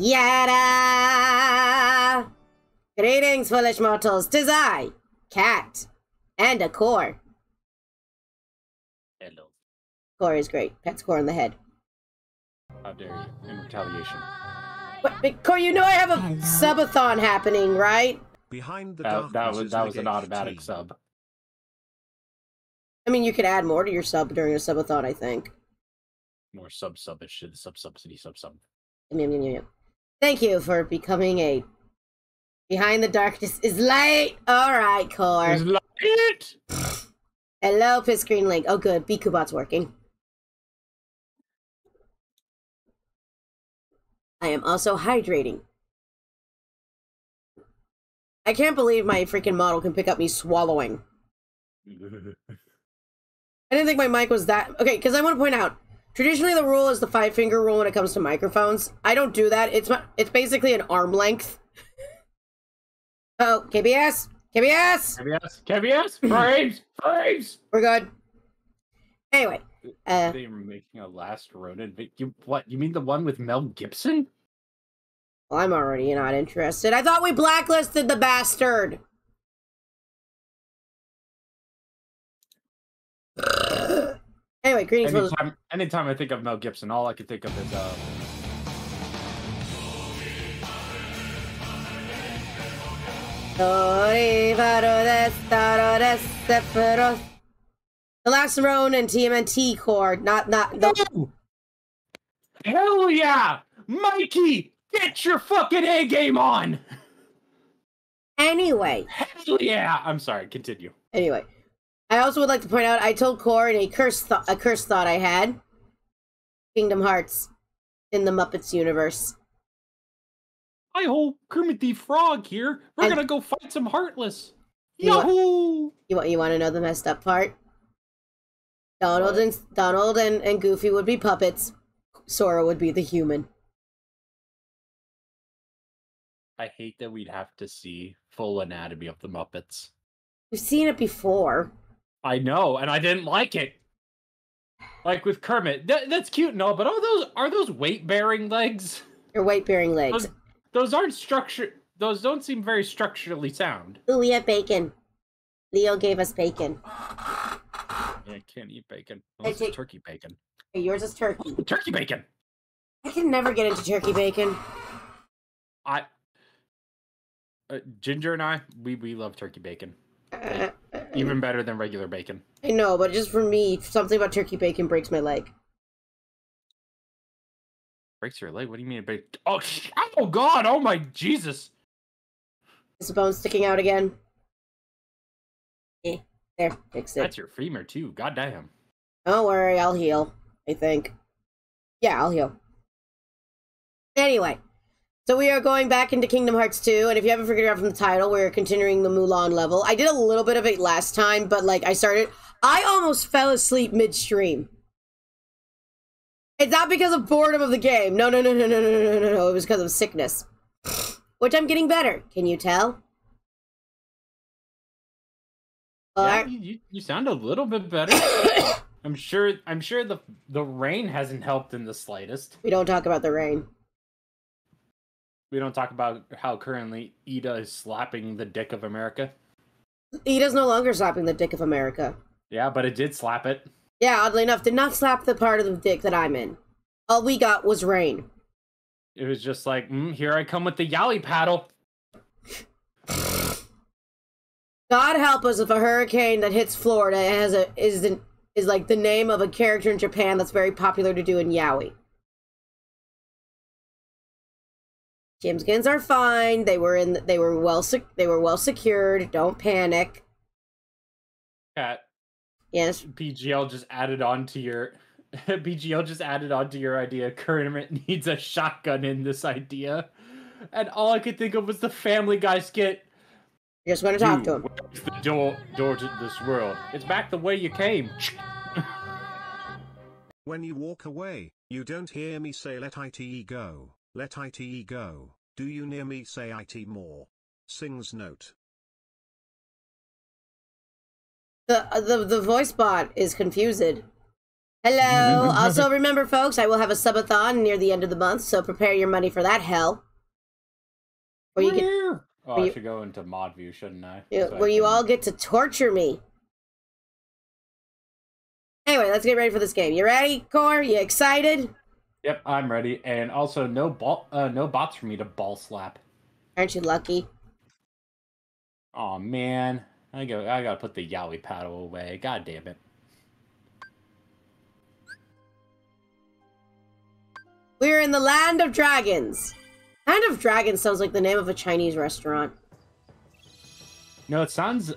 Yada! Greetings, foolish mortals. Tis I, Cat, and a core. Hello. Core is great. Pet score on the head. How dare you? In retaliation. But, but Core, you know I have a Hello. subathon happening, right? Behind the That, that was that was an automatic T. sub. I mean, you could add more to your sub during a subathon, I think. More sub subish shit. Sub subsidy sub sub. Yum, yum, yum, yum. Thank you for becoming a Behind the Darkness is Light. All right, Core. Is like it. Hello, Piss Green Link. Oh, good. Bikubot's working. I am also hydrating. I can't believe my freaking model can pick up me swallowing. I didn't think my mic was that okay. Because I want to point out, traditionally the rule is the five finger rule when it comes to microphones. I don't do that. It's my, it's basically an arm length. oh, KBS, KBS, KBS. KBS. Frames. Frames. we're good. Anyway, uh, They were making a last Ronin. vi- You what? You mean the one with Mel Gibson? well, I'm already not interested. I thought we blacklisted the bastard. Anyway, greetings. Anytime, anytime I think of Mel Gibson, all I can think of is uh. The last Ronin and TMNT core, not not the Hell yeah, Mikey! Get your fucking A game on! anyway. Hell yeah! I'm sorry. Continue. Anyway, I also would like to point out I told Core in a curse th- a curse thought I had. Kingdom Hearts in the Muppets universe. Hi ho, Kermit the Frog here. We're And- gonna go fight some Heartless. You want- Yahoo! You want you want to know the messed up part? Donald and Donald and, and Goofy would be puppets. Sora would be the human. I hate that we'd have to see full anatomy of the Muppets. We've seen it before. I know, and I didn't like it. Like with Kermit, that, that's cute and all, but are those are those weight bearing legs? Your weight bearing legs. Those, those aren't structured. Those don't seem very structurally sound. Ooh, we have bacon. Leo gave us bacon. Yeah, I can't eat bacon. Unless take- it's turkey bacon. Hey, yours is turkey. Turkey bacon. I can never get into turkey bacon. I. Uh, Ginger and I, we we love turkey bacon. Uh, Even better than regular bacon. I know, but just for me, something about turkey bacon breaks my leg. Breaks your leg? What do you mean? It break- oh, sh- oh God! Oh my Jesus! Is the bone sticking out again? Eh, there, fix it. That's your femur too. God damn. Don't worry, I'll heal. I think. Yeah, I'll heal. Anyway, so we are going back into Kingdom Hearts 2, and if you haven't figured it out from the title, we're continuing the Mulan level. I did a little bit of it last time, but like I started, I almost fell asleep midstream. It's not because of boredom of the game. No, no, no, no, no, no, no, no, no. It was because of sickness, which I'm getting better. Can you tell? Yeah, you, you sound a little bit better. I'm sure. I'm sure the the rain hasn't helped in the slightest. we don't talk about the rain. We don't talk about how currently Ida is slapping the dick of America. Ida's no longer slapping the dick of America. Yeah, but it did slap it. Yeah, oddly enough, did not slap the part of the dick that I'm in. All we got was rain. It was just like, mm, here I come with the yaoi paddle. God help us if a hurricane that hits Florida has a is the, is like the name of a character in Japan that's very popular to do in yaoi. Jimskins are fine. They were in. They were well. Sec- they were well secured. Don't panic. Cat Yes. BGL just added on to your BGL just added on to your idea. Kermit needs a shotgun in this idea, and all I could think of was the Family Guy skit. Just going to talk to him. Where's the door door to this world? It's back the way you came. When you walk away, you don't hear me say let it go, let it go. Do you near me say it more? Sings note. The uh, the the voice bot is confused. Hello. also, remember, folks, I will have a subathon near the end of the month, so prepare your money for that hell. Where you get, Oh, where I you- should go into mod view, shouldn't I? Yeah, So I where you can- all get to torture me. Anyway, let's get ready for this game. You ready, Core? You excited? Yep, I'm ready. And also, no ball, uh, no bots for me to ball slap. Aren't you lucky? Oh man, I go. I gotta put the yaoi paddle away. God damn it. We're in the land of dragons. Land of dragons sounds like the name of a Chinese restaurant. No, it sounds.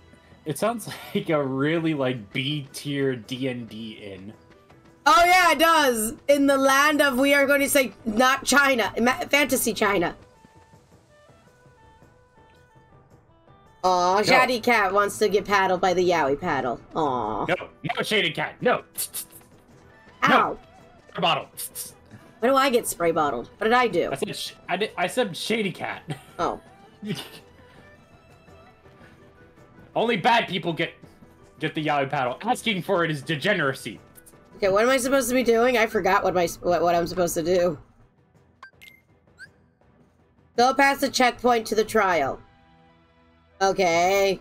It sounds like a really like B tier D and D inn. Oh yeah, it does. In the land of we are going to say not China, fantasy China. Aw, Shady Cat wants to get paddled by the yaoi paddle. Aw. No, no shaded cat. No. Ow. Bottle. Why do I get spray bottled? What did I do? I said. Sh- I did. I said shady cat. Oh. Only bad people get get the yaoi paddle. Asking for it is degeneracy. Okay, what am I supposed to be doing? I forgot what my what, what I'm supposed to do. Go past the checkpoint to the trial. Okay.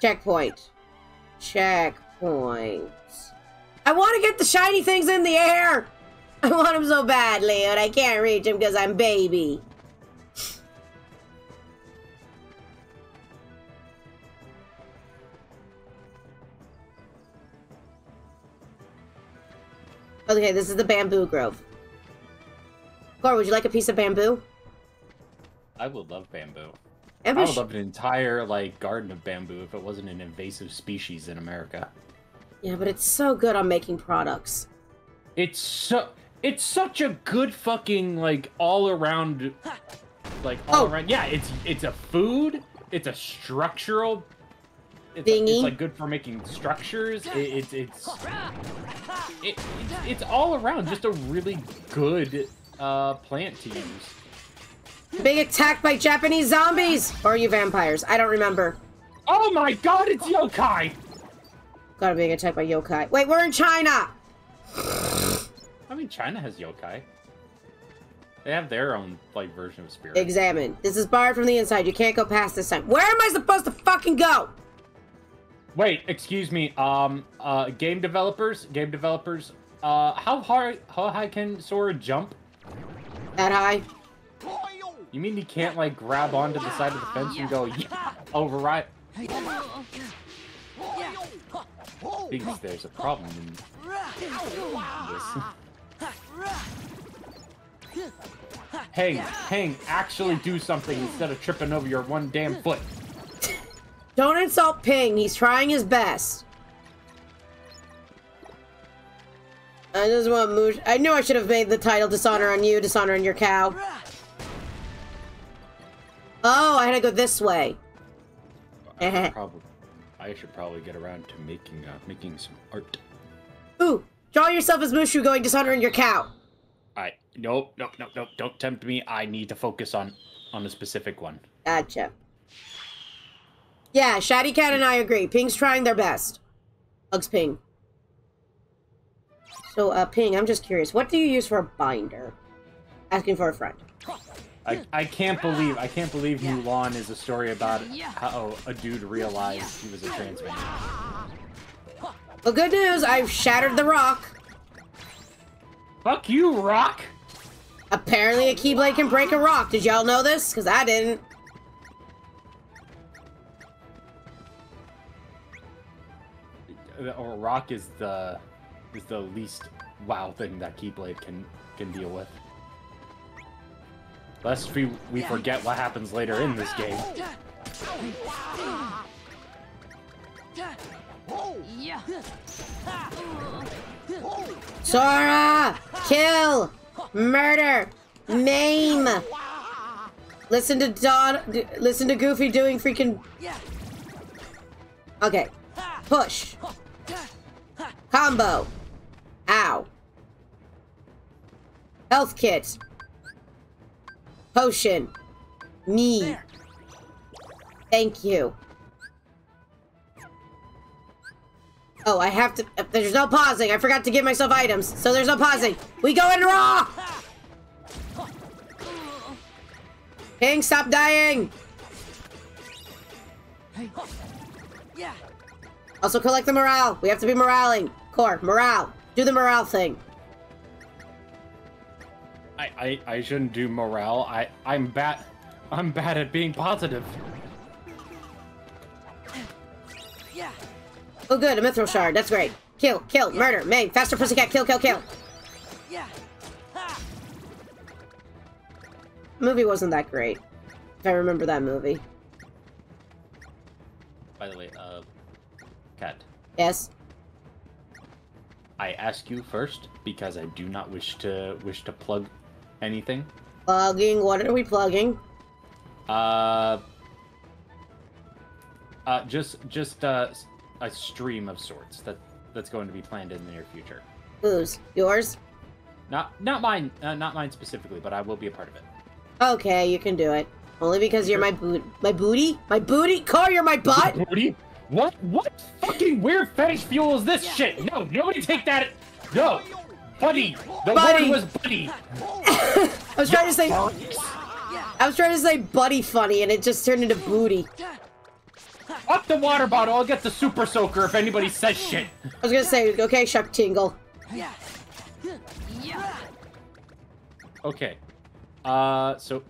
Checkpoint. Checkpoint. I want to get the shiny things in the air. I want them so badly, and I can't reach them because I'm baby. Okay, this is the bamboo grove. Cor, would you like a piece of bamboo? I would love bamboo. Bamboo I would love an entire like garden of bamboo if it wasn't an invasive species in America. yeah, but it's so good on making products. It's so it's such a good fucking like all around like all Oh. around yeah, it's it's a food, it's a structural it's, Thingy. it's like good for making structures. It, it's it's it, it's it's all around just a really good uh plant to use. Being attacked by Japanese zombies! Or are you vampires? I don't remember. Oh my god, it's yokai! Gotta being attacked by yokai. Wait, we're in China! I mean China has yokai. They have their own like version of spirit. Examine. This is barred from the inside. You can't go past this time. Where am I supposed to fucking go? Wait, excuse me. Um, uh, game developers, game developers. Uh, how hard, how high can Sora jump? That high? You mean he can't like grab onto the side of the fence and go yeah, over right? Thinks there's a problem in this. Hang, hang, actually do something instead of tripping over your one damn foot. Don't insult Ping. He's trying his best. I just want Moosh. I knew I should have made the title Dishonor on You, Dishonor on Your Cow. Oh, I had to go this way. I should probably, I should probably get around to making, uh, making some art. Ooh, draw yourself as Mushu going Dishonor on Your Cow. I nope, nope, nope, nope. Don't tempt me. I need to focus on on a specific one. Gotcha. Yeah, Shady Cat and I agree. Ping's trying their best. Hugs Ping. So, uh, Ping, I'm just curious. What do you use for a binder? Asking for a friend. I, I can't believe I can't believe Mulan is a story about how a dude realized he was a trans man. Well, good news. I've shattered the rock. Fuck you, Rock. Apparently, a Keyblade can break a rock. Did y'all know this? Because I didn't. Or Rock is the is the least wow thing that Keyblade can can deal with. Lest we we forget what happens later in this game. Sora! Kill! Murder! Maim! Listen to Don. Listen to Goofy doing freaking. Okay. Push. Combo. Ow. Health kit. Potion. Me. Thank you. Oh, I have to. uh, There's no pausing. I forgot to give myself items, so there's no pausing. We go in raw. King, stop dying. Yeah. Also, collect the morale. We have to be moraling. Core, morale. Do the morale thing. I, I, I shouldn't do morale. I, I'm bad. I'm bad at being positive. Yeah. Oh, good. A mithril shard. That's great. Kill, kill, murder, maim, faster pussycat, kill, kill, kill. Yeah. Ha. Movie wasn't that great. If I remember that movie. By the way, uh, Cat, Yes. I ask you first because I do not wish to wish to plug anything. Plugging. What are we plugging? Uh, uh, just just uh, s- a stream of sorts that that's going to be planned in the near future. Whose? Yours? Not not mine, uh, not mine specifically, but I will be a part of it. Okay, you can do it. Only because you're my boot, my booty, my booty. Core, you're my butt. Booty? What? What fucking weird fetish fuel is this shit? No, nobody take that. No, buddy. The Buddy. word was buddy. I was trying to say, I was trying to say buddy funny, and it just turned into booty. Up the water bottle. I'll get the super soaker if anybody says shit. I was gonna say, okay, Chuck Tingle. Yeah. Yeah. Okay. Uh, so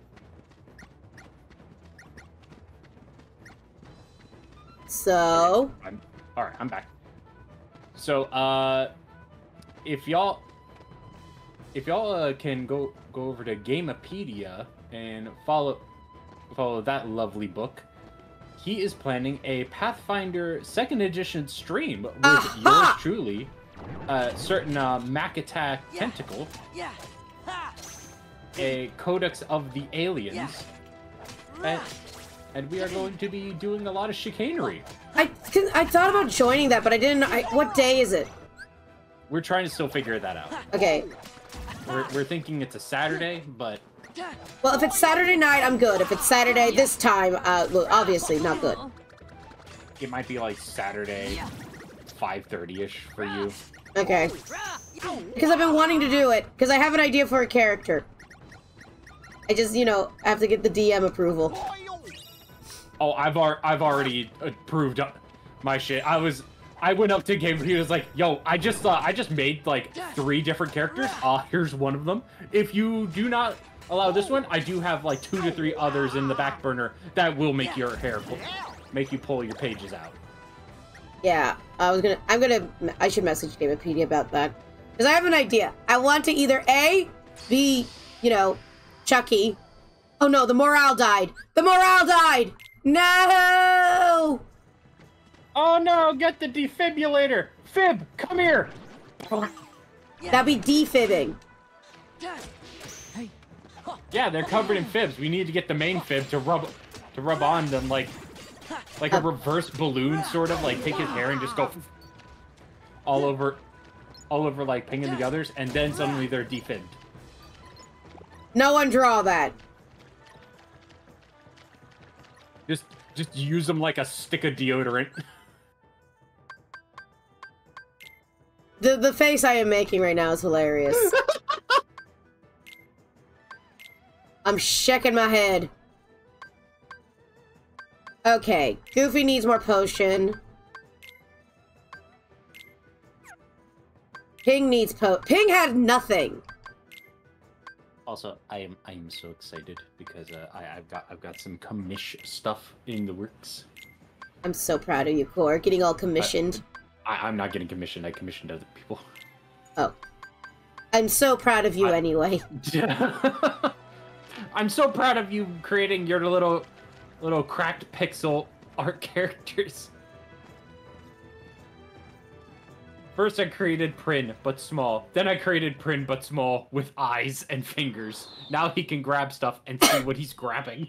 So, I'm all right. I'm back. So, uh, if y'all, if y'all uh, can go go over to Gamepedia and follow follow that lovely book, he is planning a Pathfinder Second Edition stream with Aha! yours truly, uh, certain uh, Mac Attack Yeah. Tentacle, Yeah. Ha. a Codex of the Aliens, Yeah. and, and we are going to be doing a lot of chicanery. I I thought about joining that, but I didn't. I, what day is it? We're trying to still figure that out. Okay. We're, we're thinking it's a Saturday, but Well, if it's Saturday night, I'm good. If it's Saturday this time, uh, obviously not good. it might be like Saturday, 5:30ish for you. Okay. Because I've been wanting to do it. Because I have an idea for a character. I just, you know, I have to get the DM approval. Oh, I've ar- I've already approved my shit. I was I went up to game. He was like, "Yo, I just uh, I just made like three different characters. Ah, here's one of them. If you do not allow this one, I do have like two to three others in the back burner that will make your hair make you pull your pages out." Yeah, I was gonna. I'm gonna. I should message Gamepedia about that because I have an idea. I want to either a be, you know, Chucky. Oh no, the morale died. The morale died. No. Oh no! Get the defibrillator. Fib, come here. That'd be defibbing. Yeah, they're covered in fibs. We need to get the main fib to rub to rub on them like like a uh. reverse balloon sort of like take his hair and just go all over all over like pinging the others and then suddenly they're defibbed. No one draw that. Just just use them like a stick of deodorant. The the face I am making right now is hilarious. I'm shaking my head. Okay, Goofy needs more potion. Ping needs po- Ping had nothing. Also, I am I am so excited because uh, I I've got I've got some commish stuff in the works. I'm so proud of you, Core, getting all commissioned. I, I'm not getting commissioned. I commissioned other people. Oh. I'm so proud of you I- anyway. I'm so proud of you creating your little little cracked pixel art characters. First I created Prin, but small. Then I created Prin, but small, with eyes and fingers. Now he can grab stuff and see what he's grabbing.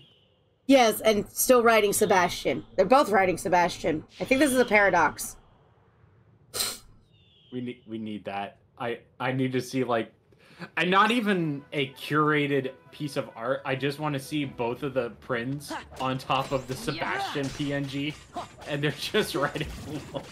Yes, and still writing Sebastian. They're both writing Sebastian. I think this is a paradox. We need we need that. I I need to see like and not even a curated piece of art. I just want to see both of the prints on top of the Sebastian PNG, and they're just writing. along.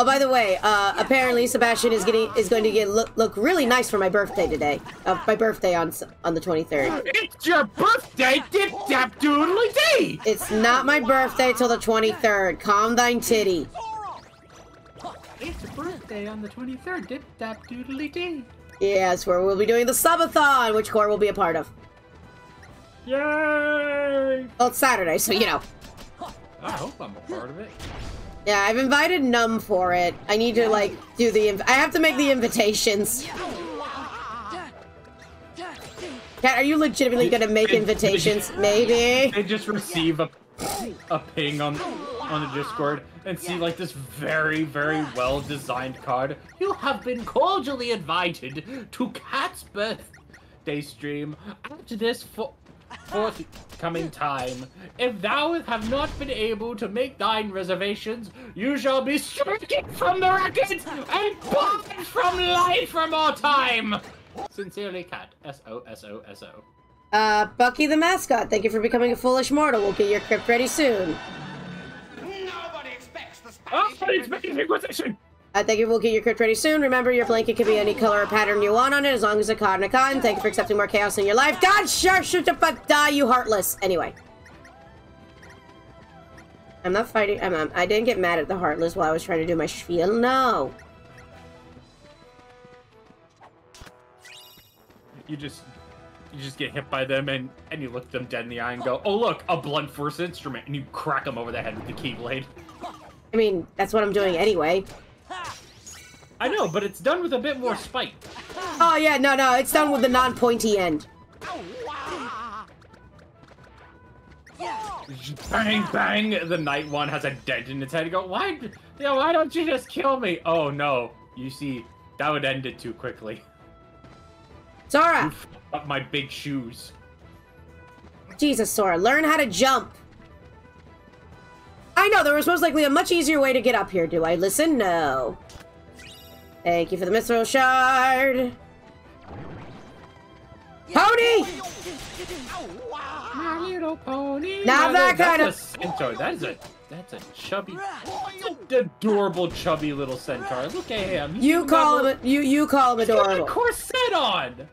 Oh, by the way, uh, apparently Sebastian is getting is going to get look look really nice for my birthday today. Uh, my birthday on on the twenty third. It's your birthday, dip dap doodly dee! It's not my birthday till the twenty third. Calm thine titty. It's your birthday on the 23rd, dip dap doodly dee. Yes, where we'll be doing the subathon, which Core will be a part of. Yay! Well, it's Saturday, so you know. I hope I'm a part of it. Yeah, I've invited Num for it. I need to like do the. I have to make the invitations. Cat, are you legitimately gonna make Did- did- invitations? Maybe. They just receive a, a ping on on the Discord and see like this very, very well designed card. You have been cordially invited to Cat's birthday stream at this fo- forthcoming time. If thou have not been able to make thine reservations, you shall be stricken from the record and barred from life for more time. Sincerely, Cat. S O S O S O. Uh, Bucky the mascot, thank you for becoming a foolish mortal. We'll get your crypt ready soon. Nobody expects the Oh, Spanish. it's making Inquisition! Uh, thank you. We'll get your crypt ready soon. Remember, your blanket can be any color or pattern you want on it, as long as it's cotton and cotton. Thank you for accepting more chaos in your life. God, sure, shoot the fuck, die, you heartless. Anyway. I'm not fighting. I'm, I'm, I didn't get mad at the heartless while I was trying to do my spiel. No. You just you just get hit by them and and you look them dead in the eye and go, "Oh look, a blunt force instrument," and you crack them over the head with the keyblade. I mean, that's what I'm doing anyway. I know, but it's done with a bit more spite. Oh, yeah, no, no. It's done with the non-pointy end. Bang bang! The night one has a dent in its head. You go, "Why? Yeah, why don't you just kill me?" Oh no! You see, that would end it too quickly. You Sora! f- up my big shoes. Jesus, Sora, learn how to jump. I know, there was most likely a much easier way to get up here. Do I listen? No. Thank you for the mithril shard. Pony! My little pony. Now that kind of. a centaur. That is a that's a chubby, adorable chubby little centaur. Look at him. He's You call him, you, you call him He's got a adorable. corset on.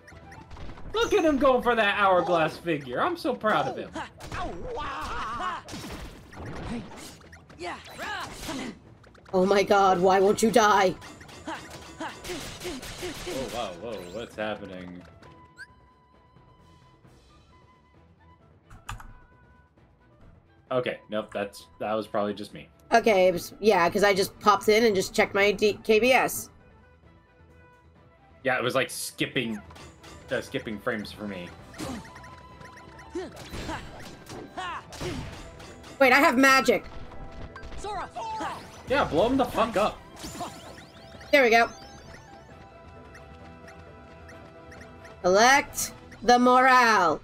Look at him going for that hourglass figure. I'm so proud of him. Yeah. Oh my god, why won't you die? Oh wow, whoa, what's happening? Okay, nope, that's that was probably just me. Okay, it was, yeah, because I just popped in and just checked my D- KBS. Yeah, it was like skipping, uh, skipping frames for me. Wait, I have magic. Sora. Yeah, blow him the fuck up. There we go. Elect the morale.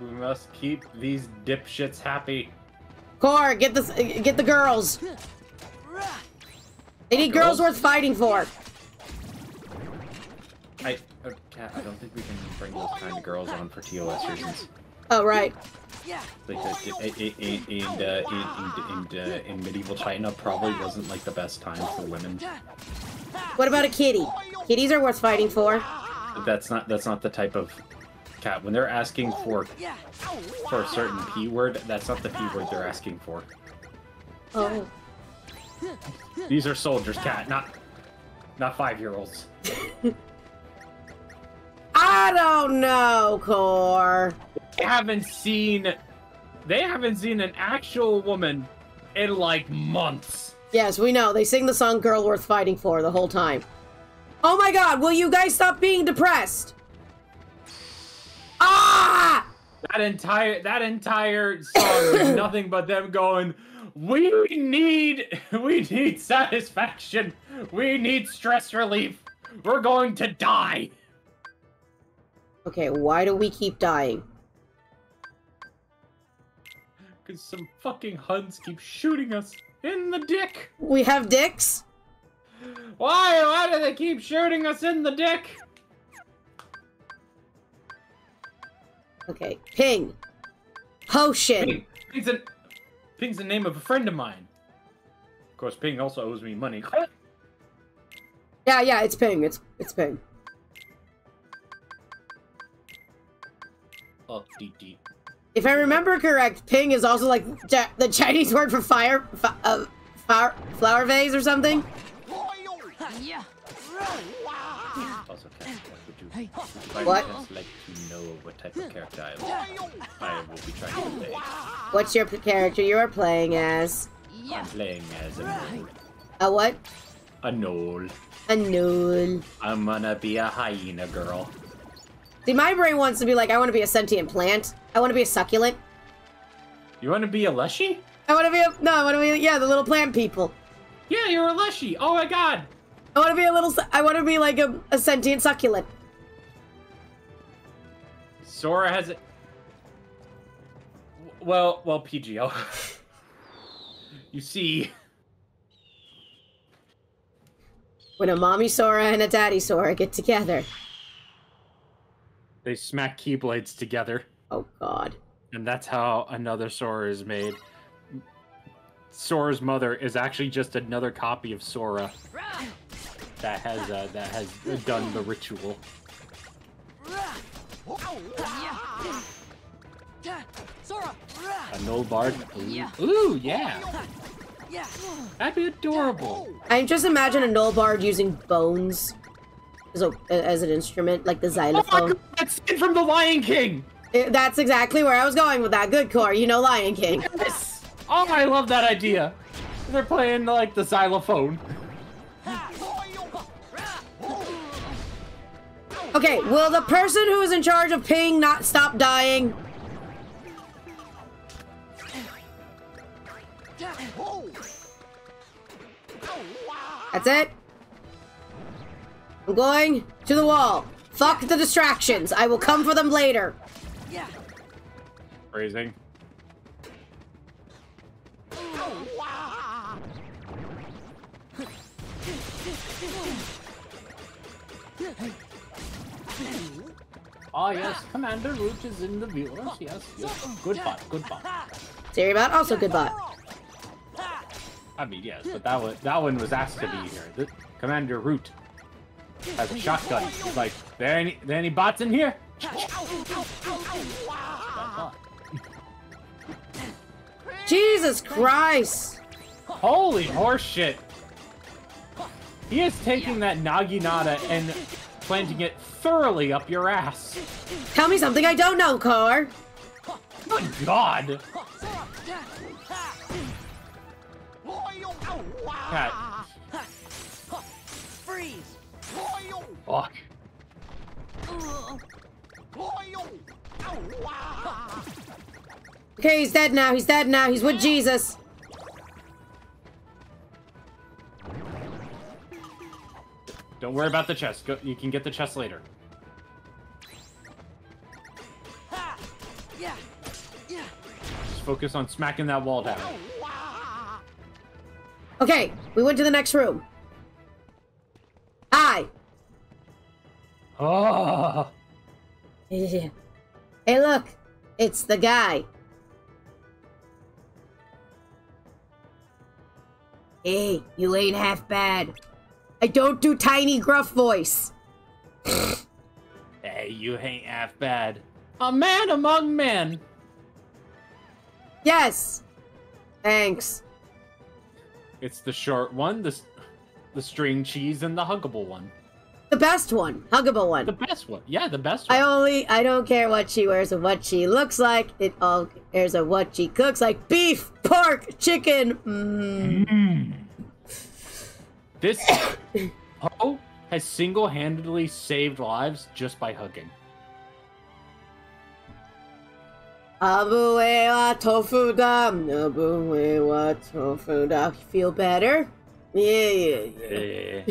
We must keep these dipshits happy. Core, get the get the girls. They need girls Girls? worth fighting for. I, Kat, I don't think we can bring those kind of girls on for TOS reasons. Oh right. Yeah. Like, uh, i- i- i- in, uh, in, in, in, uh, in medieval China, probably wasn't like the best time for women. What about a kitty? Kitties are worth fighting for. That's not that's not the type of cat. When they're asking for for a certain p word, that's not the p word they're asking for. Oh. These are soldiers, cat, not not five year olds. I don't know, Core. They haven't seen they haven't seen an actual woman in like months. Yes, we know. They sing the song Girl Worth Fighting For the whole time. Oh my god, will you guys stop being depressed? Ah! That entire that entire song is nothing but them going, "We need we need satisfaction. We need stress relief. We're going to die." Okay, why do we keep dying? Cuz some fucking Huns keep shooting us in the dick. We have dicks? Why? Why do they keep shooting us in the dick? Okay, ping. Potion. Ping. Ping's an Ping's the name of a friend of mine. Of course, Ping also owes me money. Yeah, yeah, it's Ping. It's it's Ping. Oh, deep, deep. If I remember correct, Ping is also like ja- the Chinese word for fire, f- uh, flower, flower vase or something. Also, would you, would you What? any like to know what type of character I will, I will be trying to play? What's your character you are playing as? I'm playing as a gnoll. A what? A gnoll. A gnoll. I'm gonna be a hyena girl. See, my brain wants to be like, I want to be a sentient plant. I want to be a succulent. You wanna be a Leshy? I want to be a no. I want to be yeah, the little plant people. Yeah, you're a Leshy. Oh my god. I want to be a little. I want to be like a, a sentient succulent. Sora has it. Well, well, PGO. you see, When a mommy Sora and a daddy Sora get together. They smack keyblades together, Oh God. and that's how another Sora is made. Sora's mother is actually just another copy of Sora that has uh, that has done the ritual. A gnoll bard. Ooh, Yeah. Ooh, Yeah. that'd be adorable. I just imagine a gnoll bard using bones as, a, as an instrument, like the xylophone. Oh my xylophone. god, that's it from the Lion King. Eh, That's exactly where I was going with that. Good core, you know Lion King. Yes. Oh, I love that idea. They're playing like the xylophone. Okay, will the person who is in charge of Ping not stop dying? That's it. I'm going to the wall. Fuck the distractions. I will come for them later. Yeah. Phrasing. Ah, yes, Commander Root is in the viewers. Yes, yes. Good bot, good bot. Seriebot, also good bot. I mean, yes, but that one, that one was asked to be here. The, Commander Root has a shotgun. He's like, there any, there any bots in here? Jesus Christ. Holy horseshit! He is taking that Naginata and planting it thoroughly up your ass. Tell me something I don't know, Car. Good God! Cat, Freeze. Fuck. Okay, he's dead now. He's dead now. He's with Jesus. Don't worry about the chest. Go, you can get the chest later. Yeah. Yeah. Just focus on smacking that wall down. Okay, we went to the next room. Hi. Oh, hey, look. It's the guy. Hey, you ain't half bad. I don't do tiny gruff voice. hey, you ain't half bad. A man among men. Yes. Thanks. It's the short one, the s- the string cheese, and the huggable one. The best one. Huggable one. The best one. Yeah, the best one. I only I don't care what she wears or what she looks like. It all cares of what she cooks like beef, pork, chicken. Mm. This Poe has single-handedly saved lives just by hugging. Abue wa tofu dam, abue wa tofu dam. Feel better? Yeah, yeah, yeah.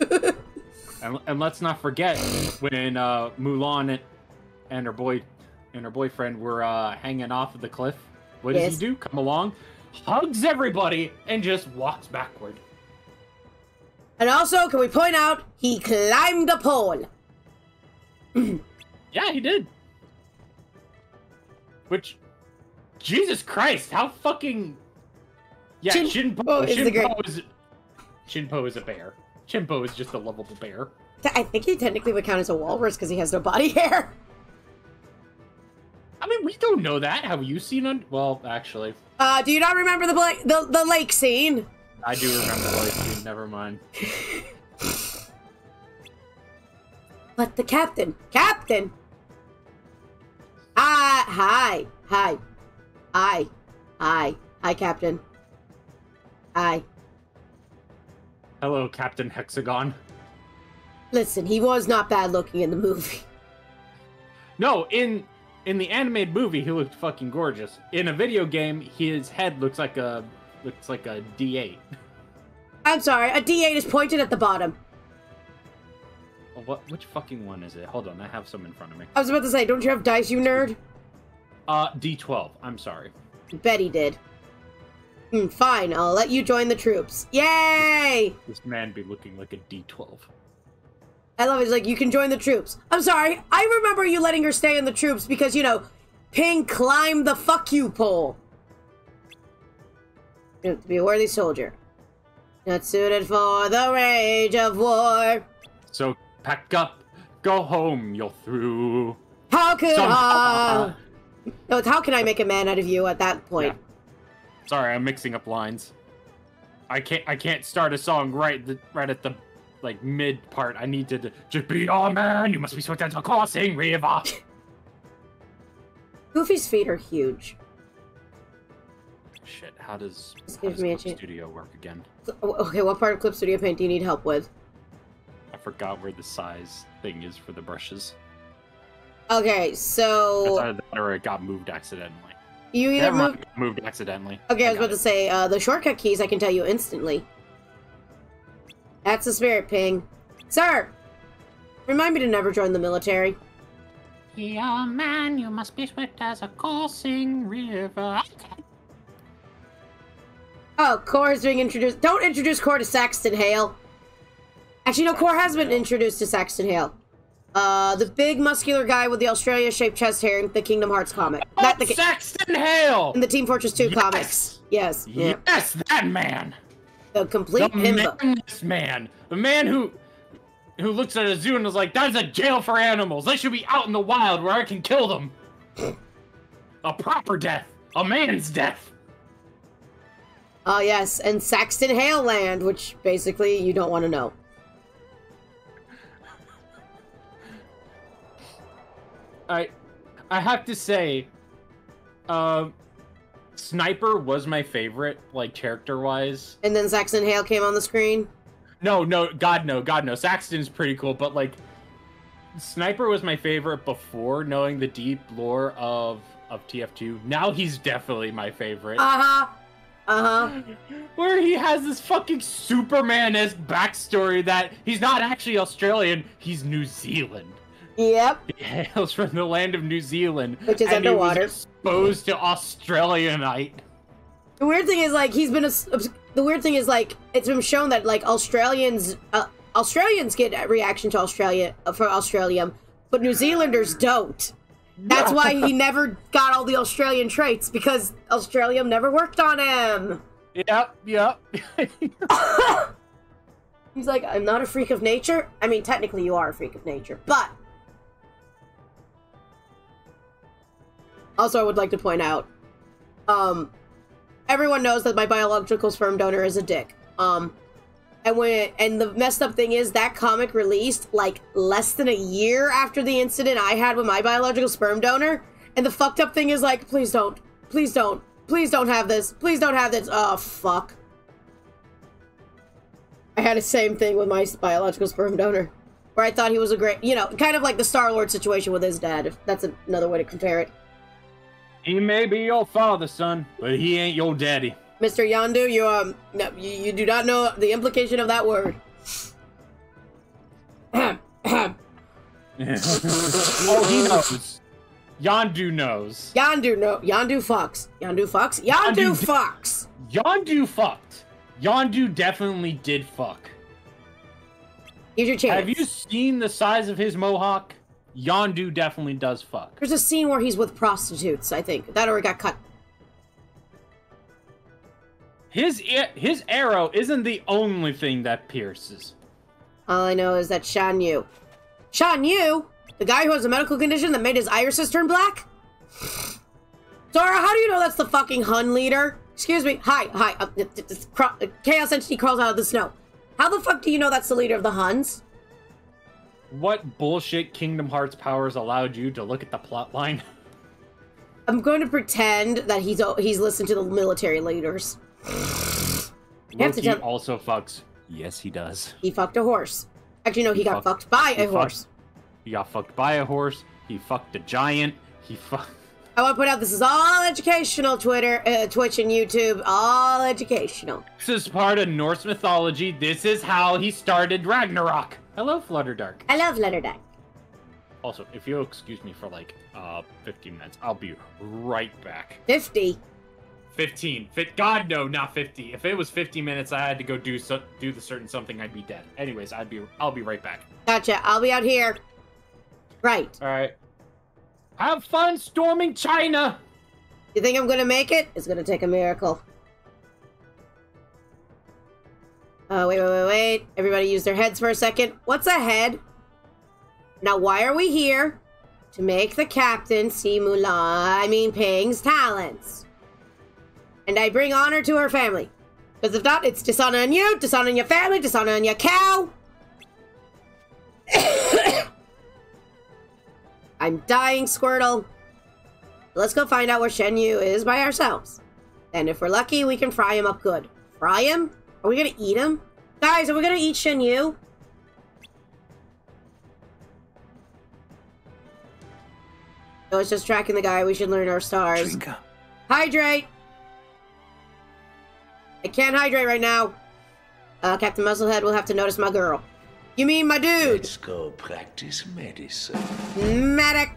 Eh. and, and let's not forget when uh, Mulan and, and her boy and her boyfriend were uh, hanging off of the cliff. What does Yes. he do? Come along, hugs everybody, and just walks backward. And also, can we point out he climbed a pole? Yeah, he did. Which, Jesus Christ, how fucking Yeah, Chin- Chien-Po, is the great- Chien-Po is Chien-Po is a bear. Chien-Po is just a lovable bear. I think he technically would count as a walrus because he has no body hair. I mean, we don't know that. Have you seen on? Well, actually, Uh, do you not remember the bla- the, the lake scene? I do remember the lake scene. Never mind. But the captain, captain. Ah, hi, hi, hi, hi, hi, captain. Hi. Hello, Captain Hexagon. Listen, he was not bad looking in the movie. No, in in the animated movie, he looked fucking gorgeous. In a video game, his head looks like a looks like a D8. I'm sorry, a D8 is pointed at the bottom. Oh, What? Which fucking one is it? Hold on, I have some in front of me. I was about to say, don't you have dice, you nerd? Uh, D12. I'm sorry. Betty did. Hmm, fine, I'll let you join the troops. Yay! This man be looking like a D12. I love it. It's like, you can join the troops. I'm sorry, I remember you letting her stay in the troops because, you know, Ping climbed the fuck you pole. You have to be a worthy soldier. Not suited for the rage of war. So pack up, go home. You're through. How could Some- I? No, how can I make a man out of you at that point? Sorry, I'm mixing up lines. I can't. I can't start a song right. The, right at the like mid part. I need to just be a man. You must be swift as a crossing river. Goofy's feet are huge. Shit. How does, Just how give does me a Clip. Studio work again? Oh, okay, what part of Clip Studio Paint do you need help with? I forgot where the size thing is for the brushes. Okay, That's so either that or it got moved accidentally. You either Never move. mind, moved accidentally. Okay, I was got about to say uh, the shortcut keys. I can tell you instantly. That's the spirit ping, sir. Remind me to never join the military. Yeah, man, you must be swift as a coursing river. Oh, Core is being introduced. Don't introduce Core to Saxton Hale. Actually, no, Core has been introduced to Saxton Hale. Uh, the big muscular guy with the Australia-shaped chest hair in the Kingdom Hearts comic. Not the Saxton Hale! in the Team Fortress 2 Yes! comics. Yes, yeah. Yes, that man! The complete The manless man. The man who who looks at a zoo and is like, that's a jail for animals. They should be out in the wild where I can kill them. a proper death. A man's death. Oh, yes, and Saxton Hale Land, which basically you don't want to know. I I have to say, uh, Sniper was my favorite, like character wise. And then Saxton Hale came on the screen. No, no, God no, God no. Saxton's pretty cool, but like Sniper was my favorite before knowing the deep lore of of TF2. Now he's definitely my favorite. Uh huh. Uh huh. Where he has this fucking Superman-esque backstory that he's not actually Australian, he's New Zealand. Yep. He hails from the land of New Zealand. Which is and he was underwater. exposed to Australianite. The weird thing is, like, he's been a. The weird thing is, like, it's been shown that like Australians, uh, Australians get a reaction to Australia uh, for Australium, but New Zealanders don't. That's why he never got all the Australian traits because Australium never worked on him. Yep, yep. He's like, I'm not a freak of nature. I mean, technically, you are a freak of nature, but. Also, I would like to point out, um, everyone knows that my biological sperm donor is a dick. Um, and when and the messed up thing is that comic released like less than a year after the incident I had with my biological sperm donor. And the fucked up thing is like, please don't, please don't, please don't have this, please don't have this. Oh fuck. I had the same thing with my biological sperm donor, where I thought he was a great, you know, kind of like the Star Lord situation with his dad. If that's another way to compare it. He may be your father, son, but he ain't your daddy. Mr. Yondu, you um, no, you, you do not know the implication of that word. oh, he knows. Yondu knows. Yondu, no, Yondu fucks. Yondu fucks. Yondu Yondu- fucks. Yondu fucked. Yondu definitely did fuck. Here's your chance. Have you seen the size of his mohawk? Yondu definitely does fuck. There's a scene where he's with prostitutes. I think that already got cut. His his arrow isn't the only thing that pierces. All I know is that Shan Yu. Shan Yu? The guy who has a medical condition that made his irises turn black? Sora, how do you know that's the fucking Hun leader? Excuse me. Hi, hi. Uh, Chaos Entity crawls out of the snow. How the fuck do you know that's the leader of the Huns? What bullshit Kingdom Hearts powers allowed you to look at the plot line? I'm going to pretend that he's he's listened to the military leaders. You have to Loki tell- also fucks. Yes, he does. He fucked a horse. Actually, no, he, He got fucked- fucked by a fucked- horse. He got fucked by a horse. He fucked a giant. He fucked. I want to point out this is all educational. Twitter, uh, Twitch, and YouTube, all educational. This is part of Norse mythology. This is how he started Ragnarok. Hello, Flutterdark. I love Letterdeck. Also, if you'll excuse me for like uh 15 minutes, I'll be right back. Fifty. 15. Fit God no, not 50. If it was 50 minutes, I had to go do so, do the certain something, I'd be dead. Anyways, I'd be I'll be right back. Gotcha. I'll be out here. Right. All right. Have fun storming China. You think I'm gonna make it? It's gonna take a miracle. Oh, wait, wait, wait, wait. Everybody use their heads for a second. What's a head? Now, why are we here? To make the captain see Mulan, I mean Ping's talents. And I bring honor to her family. Because if not, it's dishonor on you, dishonor on your family, dishonor on your cow. I'm dying, Squirtle. Let's go find out where Shan Yu is by ourselves. And if we're lucky, we can fry him up good. Fry him? Are we gonna eat him? Guys, are we gonna eat Shan Yu? Oh, it's just tracking the guy. We should learn our stars. Drinker. Hydrate! I can't hydrate right now. Uh, Captain Musclehead will have to notice my girl. You mean my dude? Let's go practice medicine. Medic.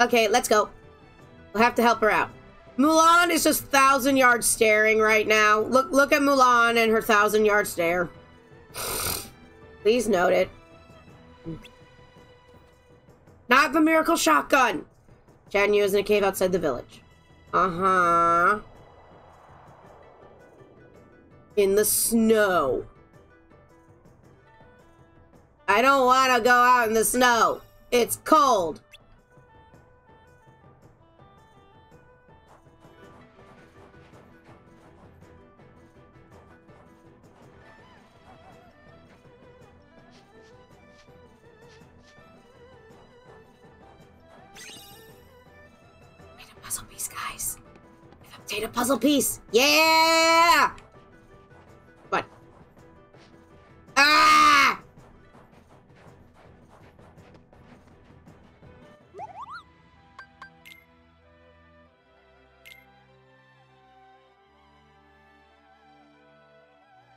Okay, let's go. We'll have to help her out. Mulan is just thousand yard staring right now. Look, look at Mulan and her thousand yard stare. Please note it. Not the miracle shotgun. Shan Yu is in a cave outside the village. Uh huh. In the snow. I don't want to go out in the snow. It's cold. I've a puzzle piece. Yeah! What? Ah!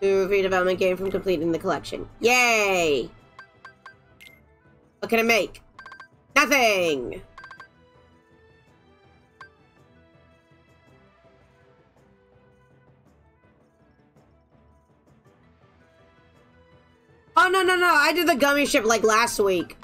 New redevelopment game from completing the collection. Yay! What can I make? Nothing! Oh, no, no, no. I did the gummy ship like last week.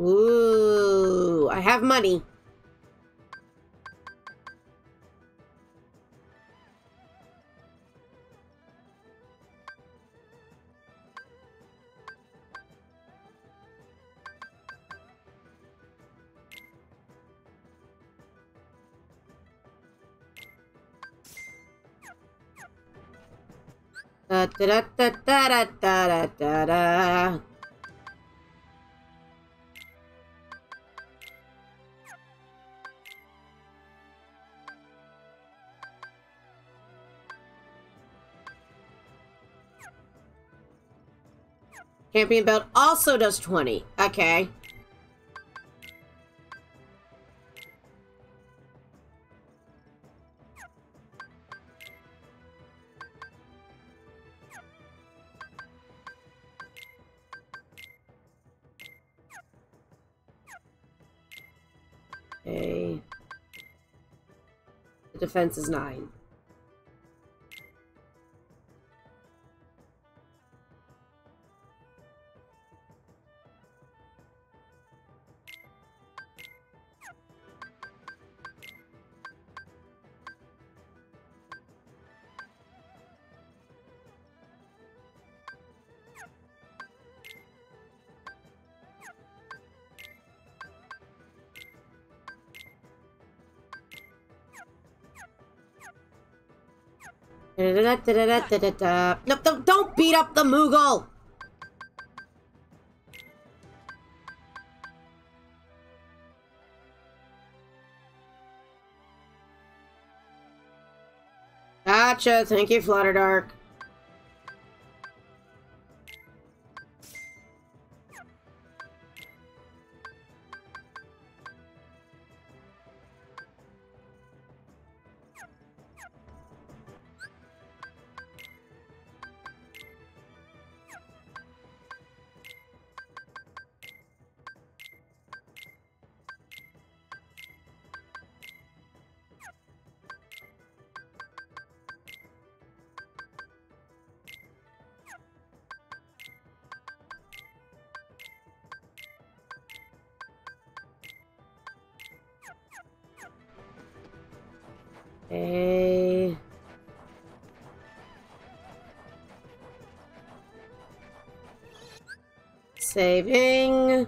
Ooh, I have money. Da da da da da da da da. Camping belt also does 20. Okay. Okay. The defense is nine. Da-da-da-da-da-da-da. No, don't, don't beat up the Moogle! Gotcha. Thank you, Flutterdark. Saving.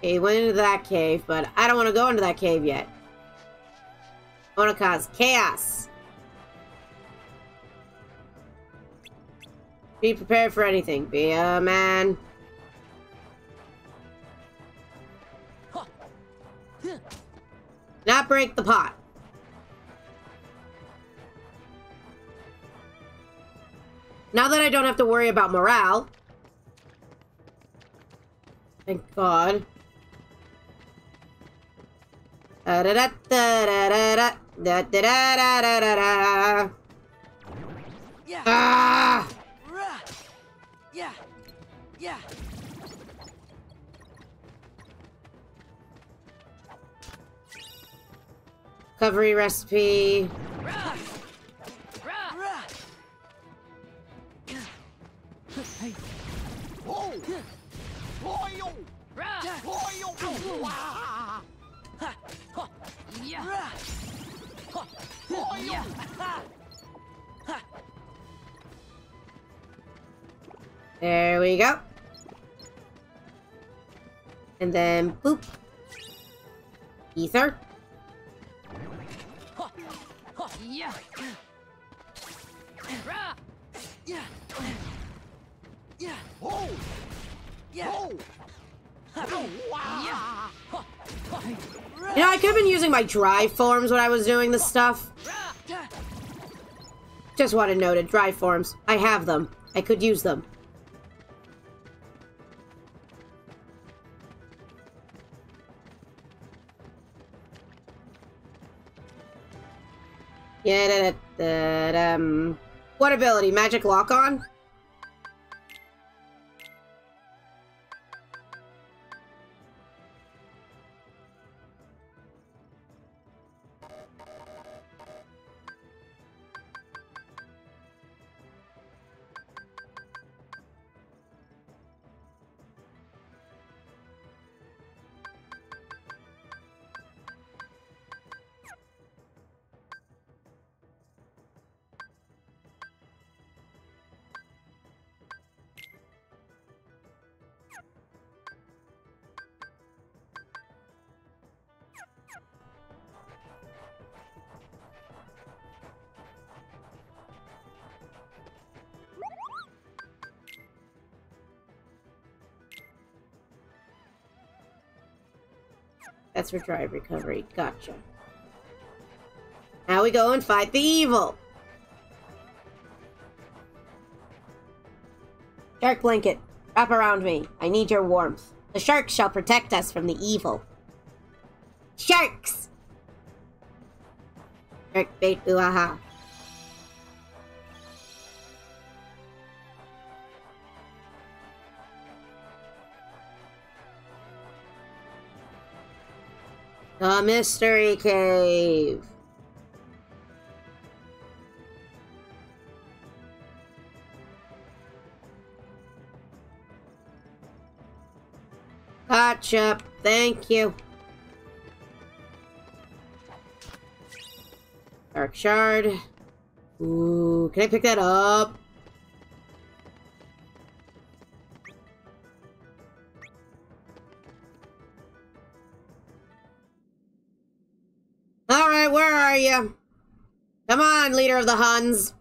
He went into that cave, but I don't want to go into that cave yet. I want to cause chaos. Be prepared for anything. Be a man. Not break the pot. Now that I don't have to worry about morale. Thank God. Yeah. Recovery recipe. Rah. There we go. And then boop. Ether. You know, I could have been using my drive forms when I was doing this stuff. Just wanted noted, drive forms. I have them. I could use them. Yeah, da, da, da, um, what ability? Magic lock on? For drive recovery. Gotcha. Now we go and fight the evil. Dark blanket, wrap around me. I need your warmth. The sharks shall protect us from the evil. Sharks! Shark bait, ooh aha. The Mystery Cave. Gotcha. Thank you. Dark Shard. Ooh, can I pick that up? The Huns.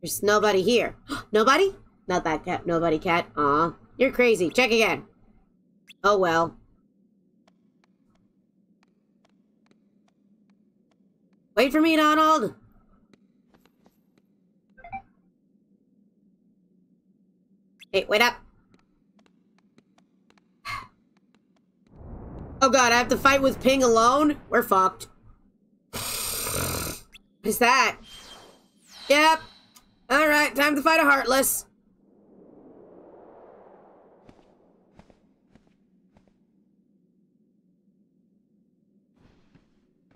There's nobody here. nobody? Not that cat. Nobody cat. Aw. You're crazy. Check again. Oh well. Wait for me, Donald. Hey, wait up. Oh god, I have to fight with Ping alone? We're fucked. What is that? Yep. Alright, time to fight a Heartless.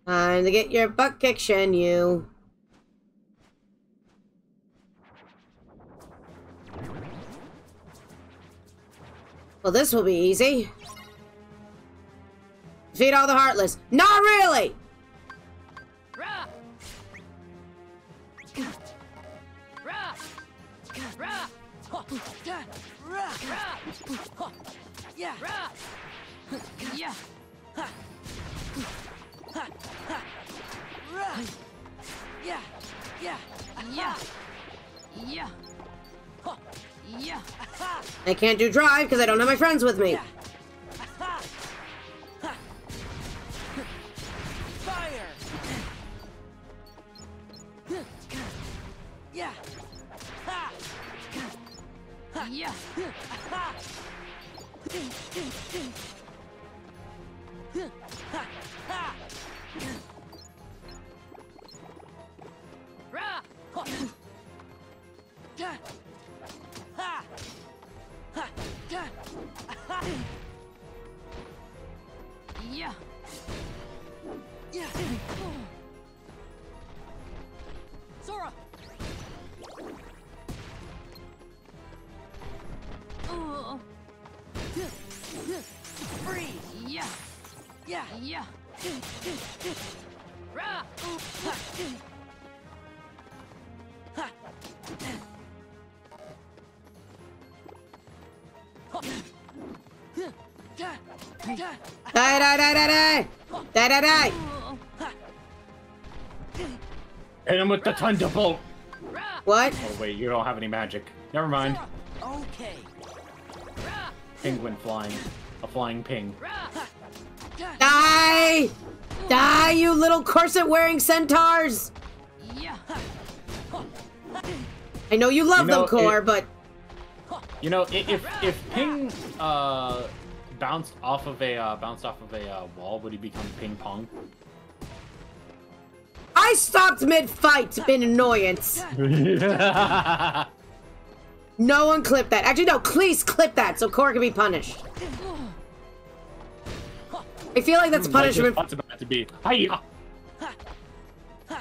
Time to get your butt kicked, Shan Yu. Well, this will be easy. Defeat all the Heartless. Not really! I can't do drive because I don't have my friends with me. Yeah. Ha. Yeah. Ha. Ha. Ha. Ra. Ha. Ja. Ha. Ha. Ja. Ha. Die, die, die, die, die! Die, die, die! Hit him with the thunderbolt. What? Oh wait, you don't have any magic. Never mind. Okay. Penguin flying. A flying ping. Die! Die, you little corset-wearing centaurs! I know you love You know, them, Core, it- but You know, if if Ping uh bounced off of a uh, bounced off of a uh, wall, would he become ping pong? I stopped mid-fight. Been annoyance. No one clip that. Actually, no, please clip that so Core can be punished. I feel like that's Like his punishment. butt's about to be. Hiya! I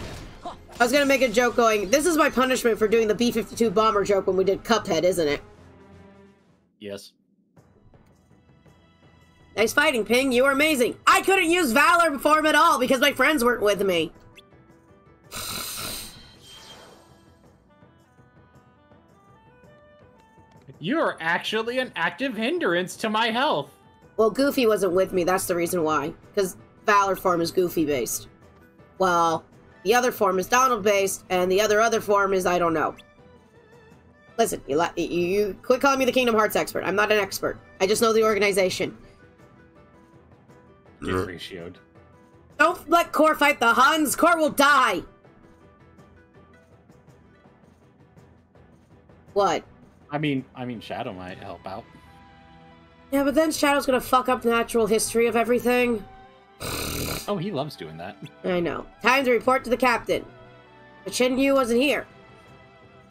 was gonna make a joke going, this is my punishment for doing the B-52 bomber joke when we did Cuphead, isn't it? Yes. Nice fighting, Ping. You were amazing. I couldn't use Valor form at all because my friends weren't with me. You're actually an active hindrance to my health. Well, Goofy wasn't with me. That's the reason why. Because Valor form is Goofy based. Well, the other form is Donald based, and the other other form is I don't know. Listen, you, you quit calling me the Kingdom Hearts expert. I'm not an expert. I just know the organization. Depreciated. Don't let Core fight the Huns. Core will die. What? I mean, I mean, Shadow might help out. Yeah, but then Shadow's gonna fuck up the natural history of everything. Oh, he loves doing that. I know. Time to report to the captain. But Shinryu wasn't here.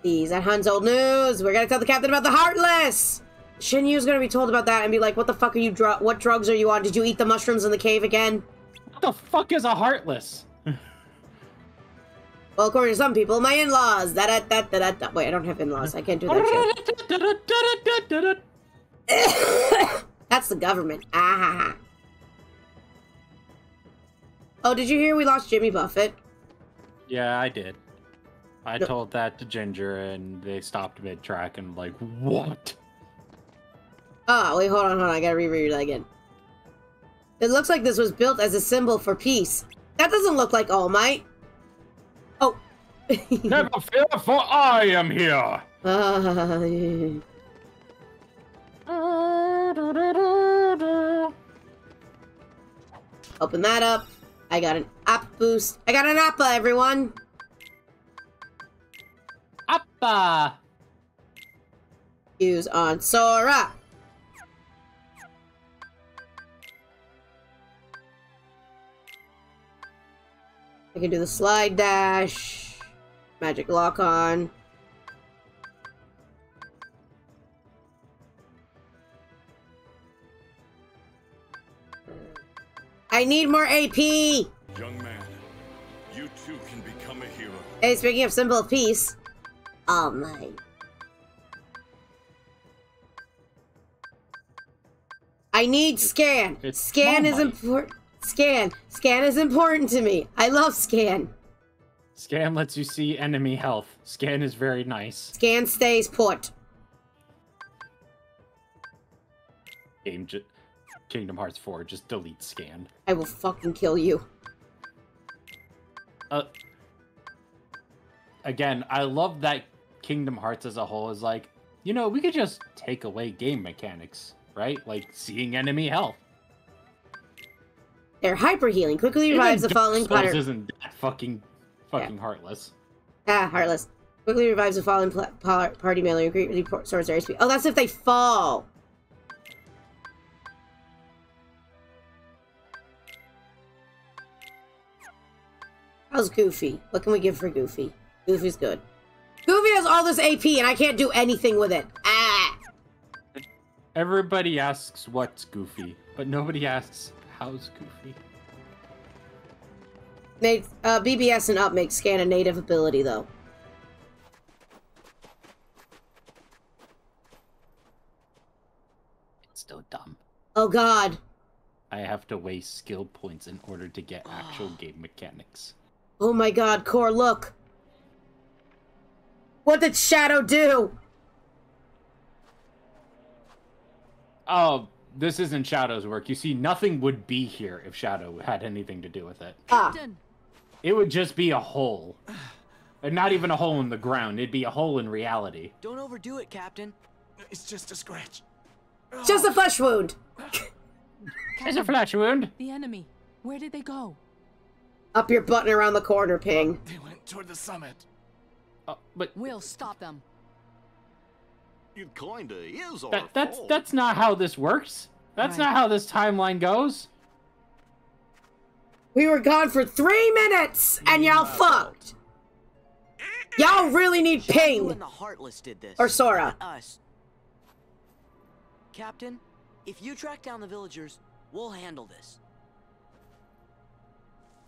He's at Hun's old news. We're gonna tell the captain about the Heartless. Shan Yu's gonna be told about that and be like, "What the fuck are you? Dr- what drugs are you on? Did you eat the mushrooms in the cave again?" What the fuck is a heartless? Well, according to some people, my in-laws. Da da da da da. Wait, I don't have in-laws. I can't do that shit. That's the government. Ah. Oh, did you hear we lost Jimmy Buffett? yeah, I did. I No. told that to Ginger, and they stopped mid track and like, what? Oh, wait, hold on, hold on. I gotta reread that again. It looks like this was built as a symbol for peace. That doesn't look like All Might. Oh. Never fear, for I am here. Uh, open that up. I got an app boost. I got an appa, everyone. Appa. Use on Sora. I can do the slide dash. Magic lock on. I need more AP! Young man, you too can become a hero. Hey, speaking of symbol of peace. Oh All might. I need scan. It's scan All is important. Scan. Scan is important to me. I love scan. Scan lets you see enemy health. Scan is very nice. Scan stays put. Game Kingdom Hearts 4 just delete scan. I will fucking kill you. Uh, again, I love that Kingdom Hearts as a whole is like, you know, we could just take away game mechanics, right? Like seeing enemy health. Their hyper healing quickly Even revives the Souls isn't that fucking fucking heartless. Ah, heartless. Quickly revives the fallen pl- party member and greatly restores their HP. Oh, that's if they fall. How's Goofy? What can we give for Goofy? Goofy's good. Goofy has all this AP and I can't do anything with it. Ah! Everybody asks what's Goofy, but nobody asks how's Goofy. Nate, uh, BBS and up make scan a native ability though. It's still dumb. Oh god. I have to waste skill points in order to get actual game mechanics. Oh my god, Core, look. What did Shadow do? Oh, this isn't Shadow's work. You see, nothing would be here if Shadow had anything to do with it. Ah, Captain, It would just be a hole. And not even a hole in the ground, it'd be a hole in reality. Don't overdo it, Captain. It's just a scratch. just a flesh wound. It's a flash wound. the enemy. Where did they go? Up your butt and around the corner, Ping. They went toward the summit. Uh, but We'll stop them. It kinda is our that, that's fault. that's not how this works. That's Right. not how this timeline goes. We were gone for three minutes, and y'all fucked. Y'all really need Shadow Ping. and the Heartless did this. Or Sora. us. Captain, if you track down the villagers, we'll handle this.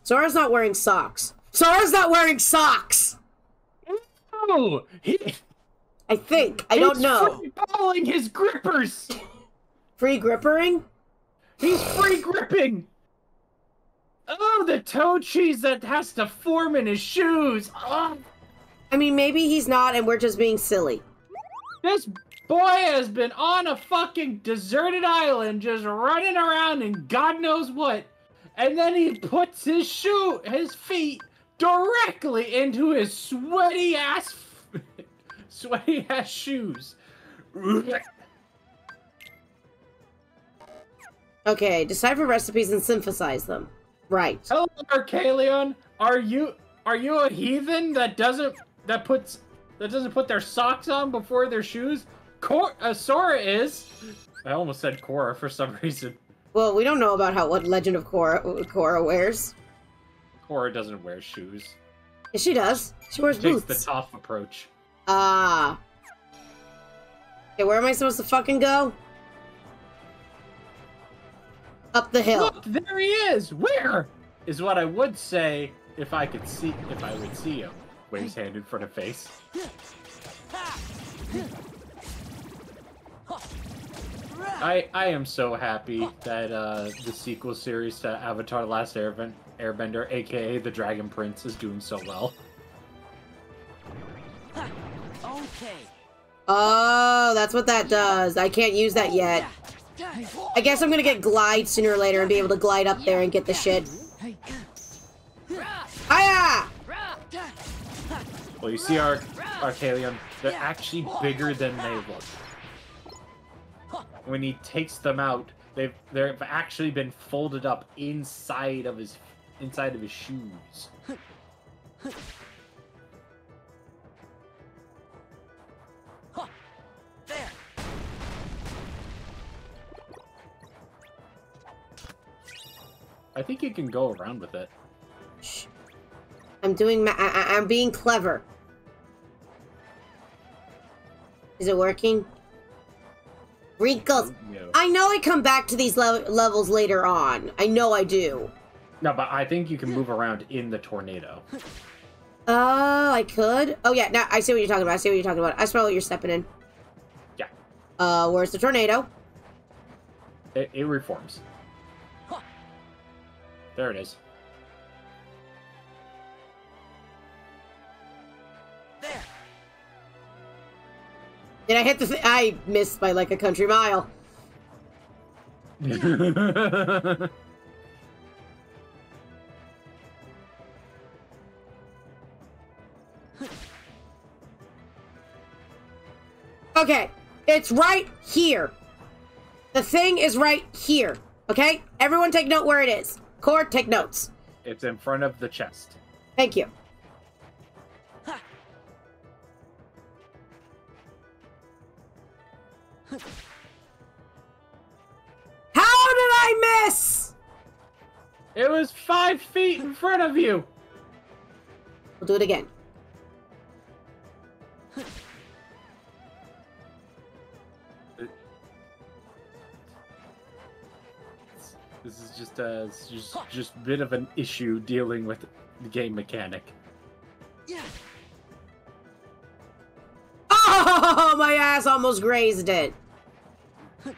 Sora's not wearing socks. Sora's not wearing socks. No, he, I think. I don't know. he's know. Balling his grippers. Free grippering? He's free gripping. Oh, the toe cheese that has to form in his shoes. Oh, I mean, maybe he's not, and we're just being silly. this boy has been on a fucking deserted island, just running around and God knows what. And then he puts his shoe, his feet, directly into his sweaty ass, sweaty ass shoes. Okay, decipher recipes and synthesize them. Right. Hello, Arcalion. Are you are you a heathen that doesn't that puts that doesn't put their socks on before their shoes? Cor- uh, Sora is. I almost said Cora for some reason. Well, we don't know about how what Legend of Korra Korra wears. Cora doesn't wear shoes. Yes, she does. She wears Takes boots. the tough approach. Ah. Okay, where am I supposed to fucking go? Up the hill. Look, there he is. Where? Is what I would say if I could see if I would see him. Waves hand in front of face. I I am so happy that uh, the sequel series to Avatar: The Last Airben- Airbender, aka the Dragon Prince, is doing so well. Oh, that's what that does. I can't use that yet. I guess I'm gonna get glide sooner or later and be able to glide up there and get the shit. Hiya! Well, you see our Arcalion, they're actually bigger than they look. When he takes them out, they've they've actually been folded up inside of his inside of his shoes. I think you can go around with it. Shh. I'm doing my. I- I'm being clever. Is it working? Wrinkles. No. I know I come back to these le- levels later on. I know I do. No, but I think you can move around in the tornado. Oh, I could. Oh yeah, now I see what you're talking about. I see what you're talking about. I smell what you're stepping in. Yeah, Uh, where's the tornado? it, it reforms. There it is. There. Did I hit the? Th- I missed by like a country mile. Okay, it's right here. The thing is right here. Okay, everyone take note where it is. Cord, take notes. it's in front of the chest. Thank you. How did I miss? It was five feet in front of you. We'll do it again. This is just uh, a just just a bit of an issue dealing with the game mechanic. Yeah. Oh, my ass almost grazed it. Yeah,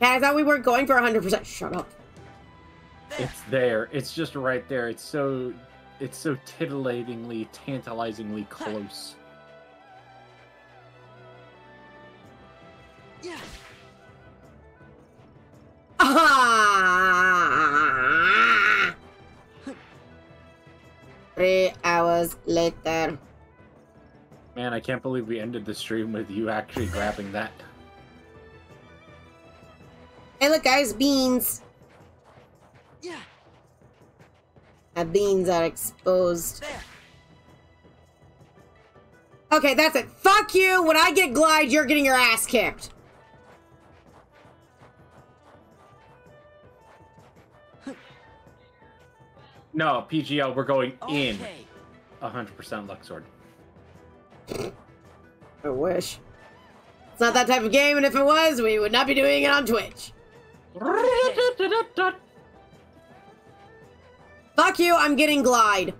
I thought we weren't going for 100%. Shut up. It's there. It's just right there. It's so it's so titillatingly, tantalizingly close. Yeah. Three hours later. Man, I can't believe we ended the stream with you actually grabbing that. Hey, look, guys, beans. Yeah. My beans are exposed. There. Okay, that's it. Fuck you. When I get glide, you're getting your ass kicked. No, PGL, we're going in 100% Luxord. I wish. It's not that type of game, and if it was, we would not be doing it on Twitch. Fuck you, I'm getting glide.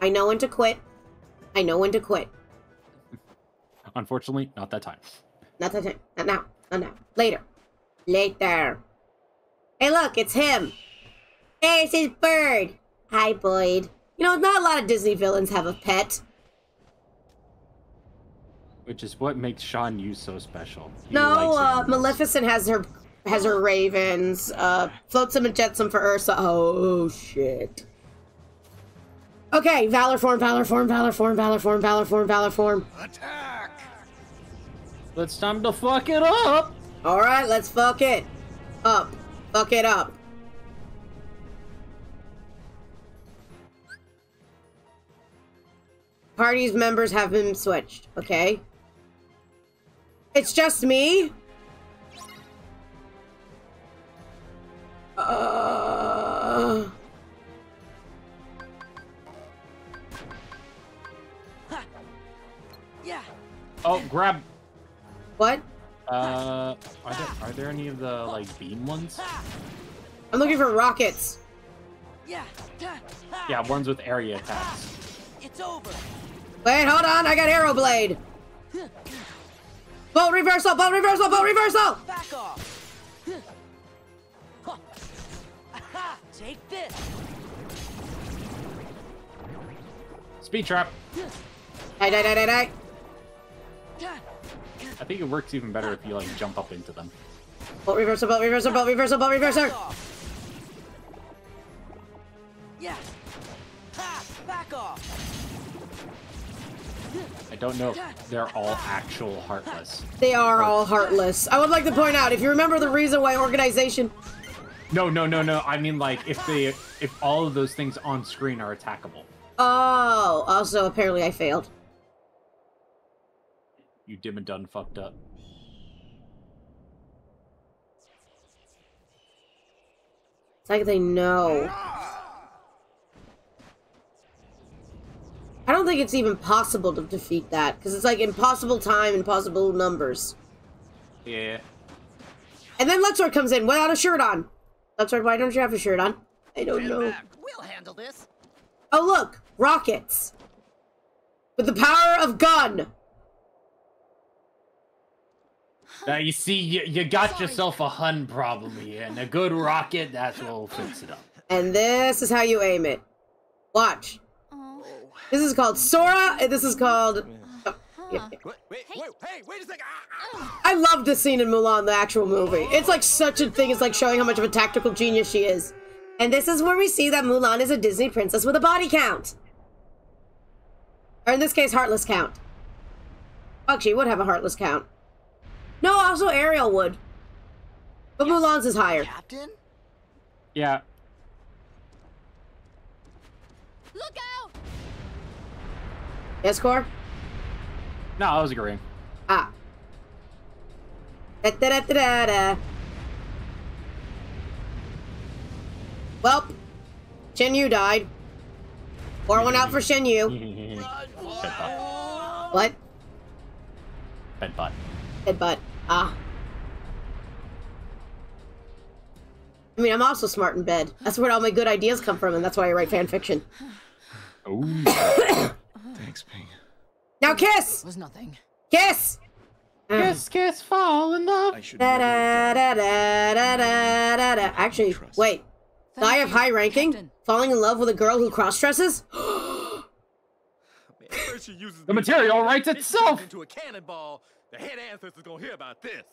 I know when to quit. I know when to quit. Unfortunately, not that time. Not that time. Not now. Not now. Later. Later. Hey, look, it's him. Hey, it's his bird. Hi, Boyd. You know, not a lot of Disney villains have a pet. Which is what makes Shan Yu so special. He No, uh. Maleficent has her has her ravens. Uh, Flotsam and Jetsam for Ursa. Oh shit. Okay, Valor form, Valor form, Valor form, Valor form, Valor form, Valor form. Attack! It's time to fuck it up! All right, let's fuck it up. Fuck it up. Party's members have been switched. Okay. It's just me? Uh... Yeah. Oh, grab. What? Uh, are there are there any of the like beam ones? I'm looking for rockets. Yeah. Yeah, ones with area attacks. It's over. Wait, hold on. I got arrow blade. Bolt reversal, bolt reversal, bolt reversal. Back off. Aha! Take this. Speed trap. Die, die, die, die, die. I think it works even better if you like jump up into them. Bolt reversal, bolt reversal, bolt reversal, bolt reversal. Back off. Yeah. Ha! Back off. I don't know if they're all actual heartless. They are all heartless. I would like to point out, if you remember the reason why organization... No, no, no, no. I mean like if they if all of those things on screen are attackable. Oh, also apparently I failed. You dim and done fucked up. It's like they know. I don't think it's even possible to defeat that, because it's like impossible time, impossible numbers. Yeah. And then Luxord comes in without a shirt on. Luxord, why don't you have a shirt on? I don't know. We'll handle this. Oh, look! Rockets! With the power of gun! Now you see, you, you got yourself a Hun problem here, and a good rocket, that's what'll fix it up. And this is how you aim it. Watch. This is called Sora, and this is called... oh, yeah, yeah. Wait, wait, wait, hey, wait a second. Ah, I love this scene in Mulan, the actual movie. It's like such a thing. It's like showing how much of a tactical genius she is. And this is where we see that Mulan is a Disney princess with a body count. Or in this case, heartless count. Fuck, she would have a heartless count. No, also Ariel would. But Mulan's is higher. Captain? Yeah. Look out! Yes, Core? No, I was agreeing. Ah. Da da da da da da. Well, Shan Yu died. Pour one out for Shan Yu. Headbutt. What? Headbutt. Headbutt. Ah. I mean, I'm also smart in bed. That's where all my good ideas come from, and that's why I write fan fiction. Ooh. Thanks, Ping. Now kiss! Was nothing. Kiss! Mm. kiss, kiss, fall in love. Da da da da da da da da. Actually, Trust. wait. Thank Guy of high ranking? Captain. Falling in love with a girl who cross dresses? she uses The me, material writes then she turns itself. Into a cannonball. The head ancestor's gonna hear about this.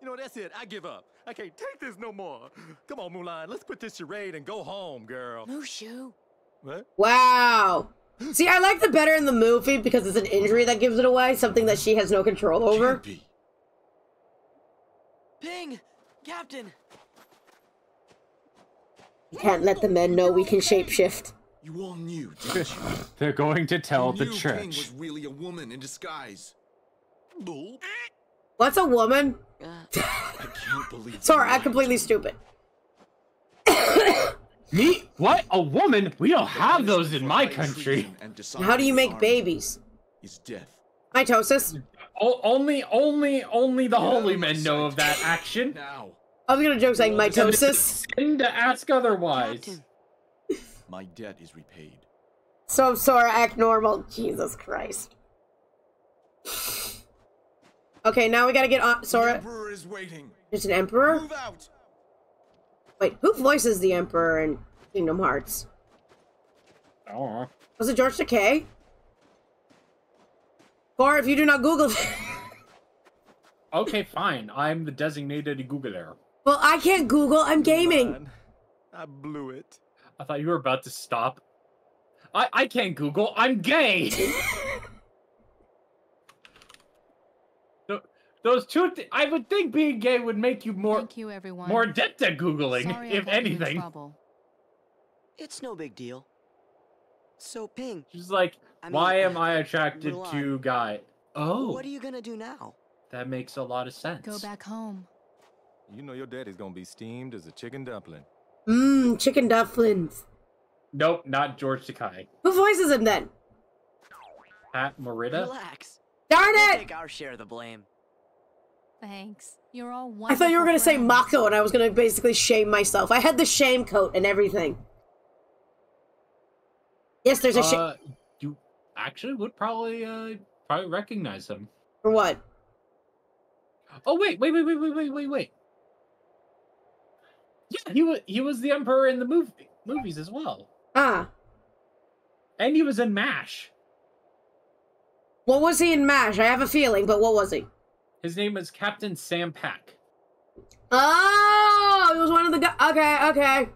You know, that's it. I give up. I can't take this no more. Come on, Mulan. Let's quit this charade and go home, girl. Mushu. What? Wow. See, I like the better in the movie because it's an injury that gives it away, something that she has no control over. Ping! Captain! You can't let the men know we can shapeshift. You all knew, didn't you? They're going to tell You the knew Ping church. was really a woman in disguise. Bull. What's a woman? Uh, I can't believe. Sorry, I'm completely lied to me. stupid. Me? What? A woman? We don't have those in my country. How do you make babies? Is death. Mitosis? O- only, only, only the holy men know of that action. Now, I was gonna joke saying mitosis. Sin to ask otherwise. My debt is repaid. So I'm Sora, act normal. Jesus Christ. Okay, now we gotta get on The Sora. Emperor is waiting. There's an emperor? Move out. Wait, who voices the emperor in Kingdom Hearts? Oh. Was it George Takei? Or if you do not Google Okay, fine. I'm the designated Googler. Well, I can't Google, I'm gaming. Mulan, I blew it. I thought you were about to stop. I I can't Google. I'm gay. Th- Those two. Th- I would think being gay would make you more Thank you, everyone. more adept at googling, Sorry if got you in anything. trouble. It's no big deal. So, Ping, She's like, I why mean, am I attracted Mulan. to Guy? Oh, what are you gonna do now? that makes a lot of sense. Go back home. You know your daddy's gonna be steamed as a chicken dumpling. Mmm, chicken dumplings. Nope, not George Takei. Who voices him then? Pat Morita? Relax. Darn We'll it! take our share of the blame. Thanks. You're all I thought you were gonna say. Mako and I was gonna basically shame myself. I had the shame coat and everything. Yes, there's a shame. Uh, you actually would probably uh probably recognize him. For what? Oh wait, wait, wait, wait, wait, wait, wait, wait. Yeah, he was he was the emperor in the movie movies as well, Ah. and he was in Mash. What was he in MASH? I have a feeling, but what was he? His name is Captain Sam Pak. Oh, it was one of the guys. Okay, okay.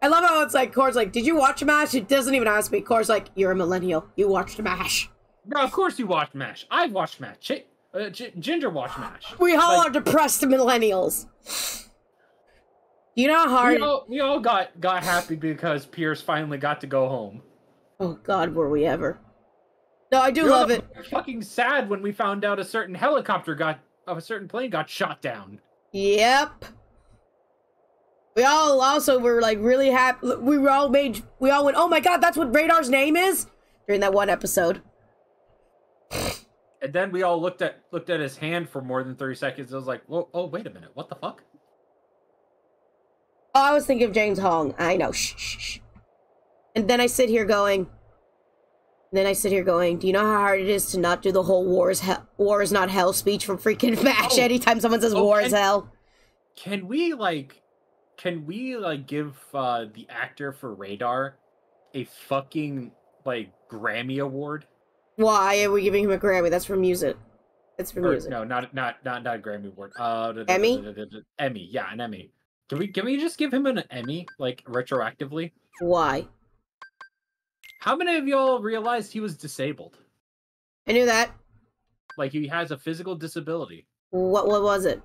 I love how it's like, Core's like, did you watch MASH? It doesn't even ask me. Core's like, you're a millennial. You watched MASH. Bro, of course you watched Mash. I've watched Mash. Ch- uh, Ginger watched Mash. We all Like, are depressed millennials. You know how we all, we all got got happy because Pierce finally got to go home. Oh, God, were we ever? No, I do all love it. Fucking sad when we found out a certain helicopter got of a certain plane got shot down. Yep. We all also were like really happy. We were all made. We all went, oh my God, that's what Radar's name is? During that one episode. And then we all looked at looked at his hand for more than thirty seconds. I was like, "Whoa, oh wait a minute, what the fuck?" Oh, I was thinking of James Hong. I know. Shh, shh, shh. And then I sit here going. Then I sit here going. Do you know how hard it is to not do the whole "war is hell, war is not hell" speech from freaking Mash Oh. anytime someone says Oh, "war and- is hell"? Can we like, can we like give uh the actor for Radar a fucking like Grammy award? Why are we giving him a Grammy? That's for music. That's for Or, music. no, not not not not a Grammy award. Uh, Emmy? da- da- da- da- Emmy, yeah, an Emmy. Can we can we just give him an Emmy like retroactively? Why? How many of y'all realized he was disabled? I knew that. Like he has a physical disability. What? What was it?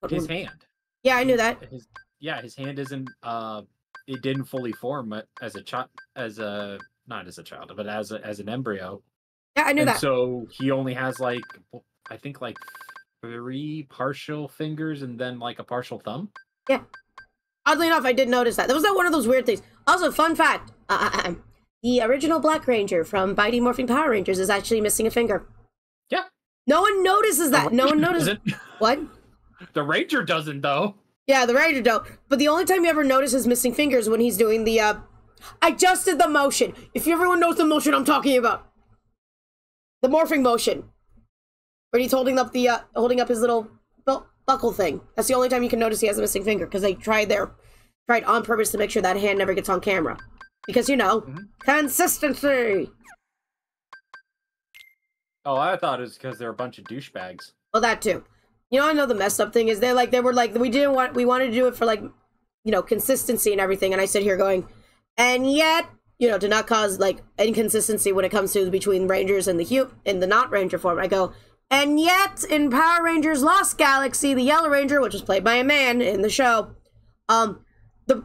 What His was- hand. Yeah, I knew that. His yeah, his hand isn't uh it didn't fully form uh, as a child as a not as a child, but as a, as an embryo. Yeah, I knew and that. so he only has like I think like three partial fingers and then like a partial thumb. Yeah. Oddly enough, I did notice that. That was not one of those weird things. Also, fun fact: uh, the original Black Ranger from Mighty Morphing Power Rangers is actually missing a finger. Yeah. No one notices that. No one notices. Doesn't- What? The ranger doesn't though. Yeah, the Ranger don't. But the only time you ever notice his missing fingers when he's doing the. uh I just did the motion. If everyone knows the motion I'm talking about, the morphing motion, when he's holding up the uh, holding up his little bel- buckle thing. That's the only time you can notice he has a missing finger because they tried their tried on purpose to make sure that hand never gets on camera. Because you know, consistency. Oh, I thought it was because they're a bunch of douchebags. Well, that too. You know, I know the messed up thing is they're like they were like we didn't want we wanted to do it for like you know consistency and everything, and I sit here going, and yet you know to not cause like inconsistency when it comes to between Rangers and the hu in the not Ranger form. I go, and yet in Power Rangers Lost Galaxy, the Yellow Ranger, which was played by a man in the show, um, the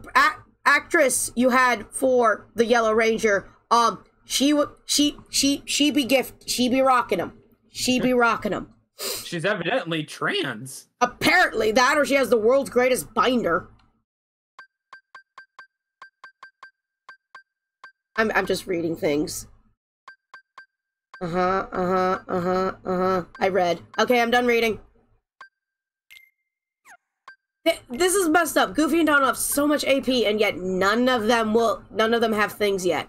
actress you had for the Yellow Ranger, um, she would she she she be gift she be rocking him, she be rocking him. She's evidently trans. Apparently, that or she has the world's greatest binder. I'm I'm just reading things. Uh huh. Uh huh. Uh huh. Uh huh. I read. Okay, I'm done reading. Th- This is messed up. Goofy and Donald have so much AP, and yet none of them will. None of them have things yet.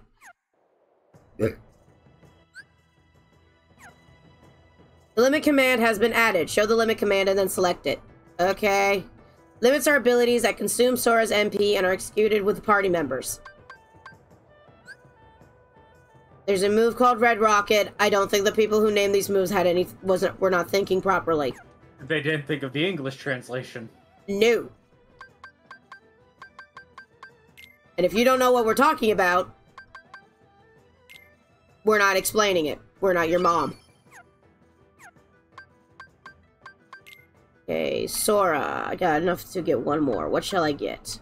The limit command has been added. Show the limit command and then select it. Okay. Limits are abilities that consume Sora's MP and are executed with party members. There's a move called Red Rocket. I don't think the people who named these moves had any wasn't were not thinking properly. They didn't think of the English translation. No. And if you don't know what we're talking about, we're not explaining it. We're not your mom. Okay, Sora. I got enough to get one more. What shall I get?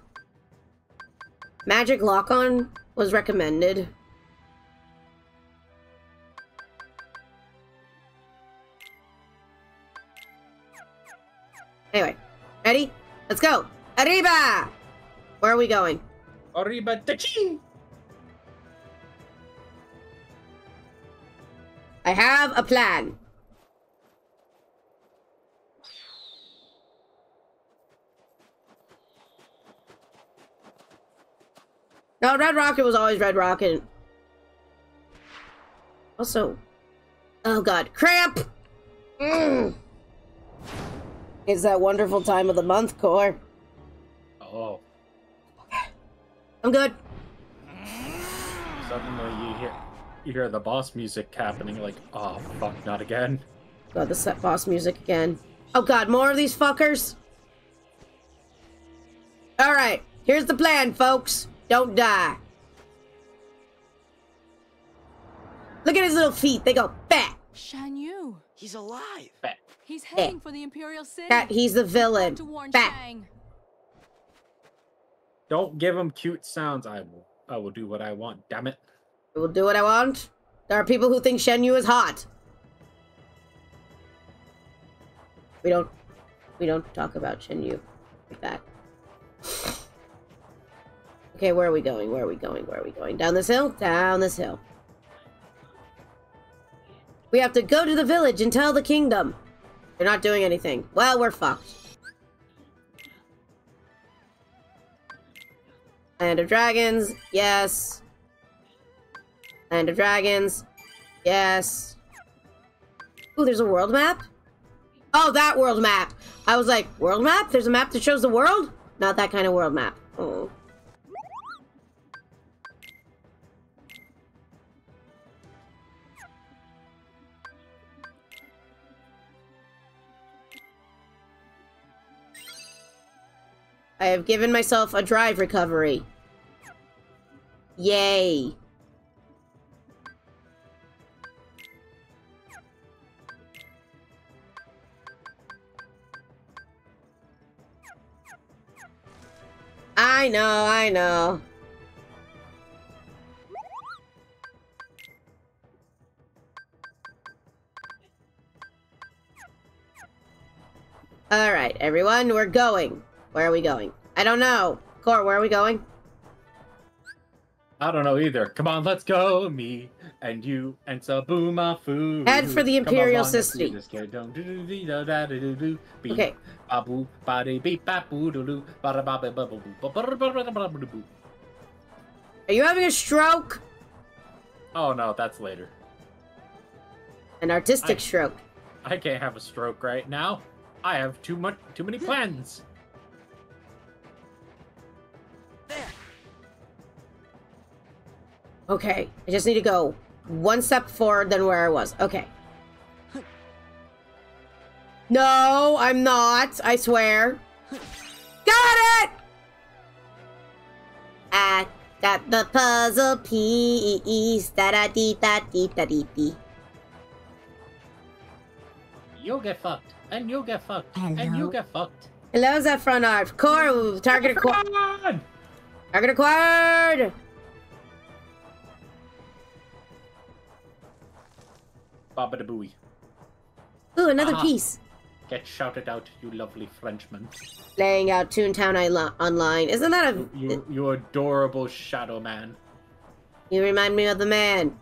Magic lock on? was recommended. Anyway, ready? Let's go. Arriba! Where are we going? Arriba Tachi! I have a plan. No, Red Rocket was always Red Rocket. Also, oh god, cramp! Mm. It's that wonderful time of the month, Core. Oh, I'm good. suddenly you hear you hear the boss music happening. Like, oh fuck, not again. God, the set boss music again. Oh god, more of these fuckers? Alright, here's the plan, folks. Don't die. Look at his little feet. They go fat. Shan Yu. He's alive. He's eh. heading for the Imperial City. Fat. He's the villain. to warn Fat. Shang. Don't give him cute sounds. I will. I will do what I want. Damn it. I will do what I want. There are people who think Shan Yu is hot. We don't. We don't talk about Shan Yu like that. Okay, where are we going? Where are we going? Where are we going? Down this hill? Down this hill. We have to go to the village and tell the kingdom. They're not doing anything. Well, we're fucked. Land of Dragons, yes. Land of Dragons, yes. Ooh, there's a world map? Oh, that world map! I was like, world map? There's a map that shows the world? Not that kind of world map. Oh. I have given myself a drive recovery. Yay. I know, I know. All right, everyone, we're going. Where are we going? I don't know. Core, where are we going? I don't know either. Come on, let's go. Me and you and Sabumafu. Head for the Imperial City. Okay. Babu, beep, babu, bada. Are you having a stroke? Oh no, that's later. An artistic I- stroke. I can't have a stroke right now. I have too much, too many plans. Okay, I just need to go one step forward than where I was. Okay. No, I'm not. I swear. Got it! I got the puzzle piece. Da da dee da dee da dee dee. You'll get fucked, and you'll get fucked, and Hello? you get fucked. Hello, Zephron Art. Core, target acquired. Target acquired. Baba booey. Ooh, another piece. Get shouted out, you lovely Frenchman. Laying out Toontown Online. Isn't that a... You, you adorable shadow man. You remind me of the man.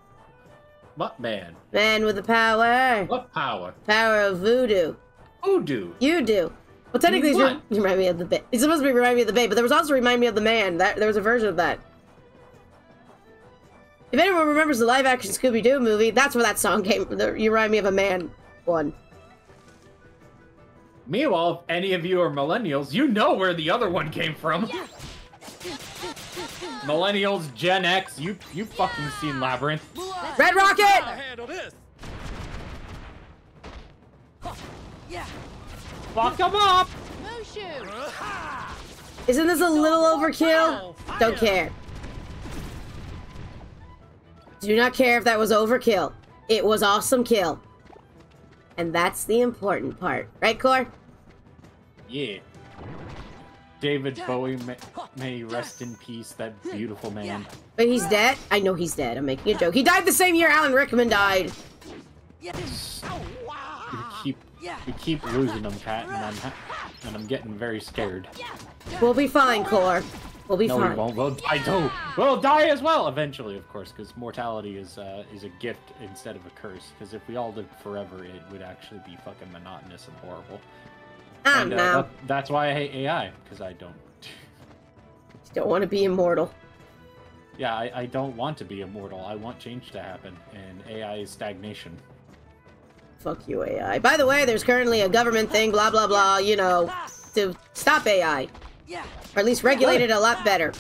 What man? Man with the power. What power? Power of voodoo. Voodoo. You do. Well, technically, you remind me of the. It's supposed to be remind me of the babe, but there was also remind me of the man. That there was a version of that. If anyone remembers the live-action Scooby-Doo movie, that's where that song came. The "You Remind Me of a Man" one. Meanwhile, if any of you are millennials, you know where the other one came from. Millennials, Gen X, you you fucking seen Labyrinth. Red Rocket. handle this. Fuck 'em up! Isn't this a little overkill? Don't care. Do not care if that was overkill. It was awesome kill. And that's the important part. Right, Core? Yeah. David Bowie may, may rest in peace. That beautiful man. But he's dead? I know he's dead. I'm making a joke. He died the same year Alan Rickman died. We keep we keep losing them, Cat, and I'm and I'm getting very scared. We'll be fine, Core. We'll be no, fine. we won't. We'll die too. We'll die as well eventually, of course, because mortality is uh, is a gift instead of a curse. Because if we all lived forever, it would actually be fucking monotonous and horrible. I and uh, that- that's why I hate AI because I don't. Don't want to be immortal. Yeah, I, I don't want to be immortal. I want change to happen, and AI is stagnation. Fuck you, AI. By the way, there's currently a government thing, blah, blah, blah, you know, to stop AI. Or at least regulated a lot better.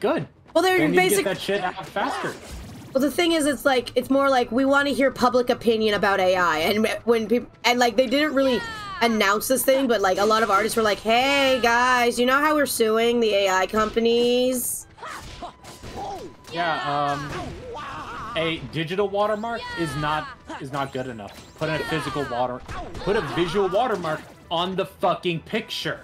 Good. Well, they're Then you basic. get that shit out faster. Well, the thing is, it's like it's more like we want to hear public opinion about AI, and when people and like they didn't really announce this thing, but like a lot of artists were like, "Hey guys, you know how we're suing the AI companies?" Yeah, um, a digital watermark is not is not good enough. Put a physical water, put a visual watermark on the fucking picture.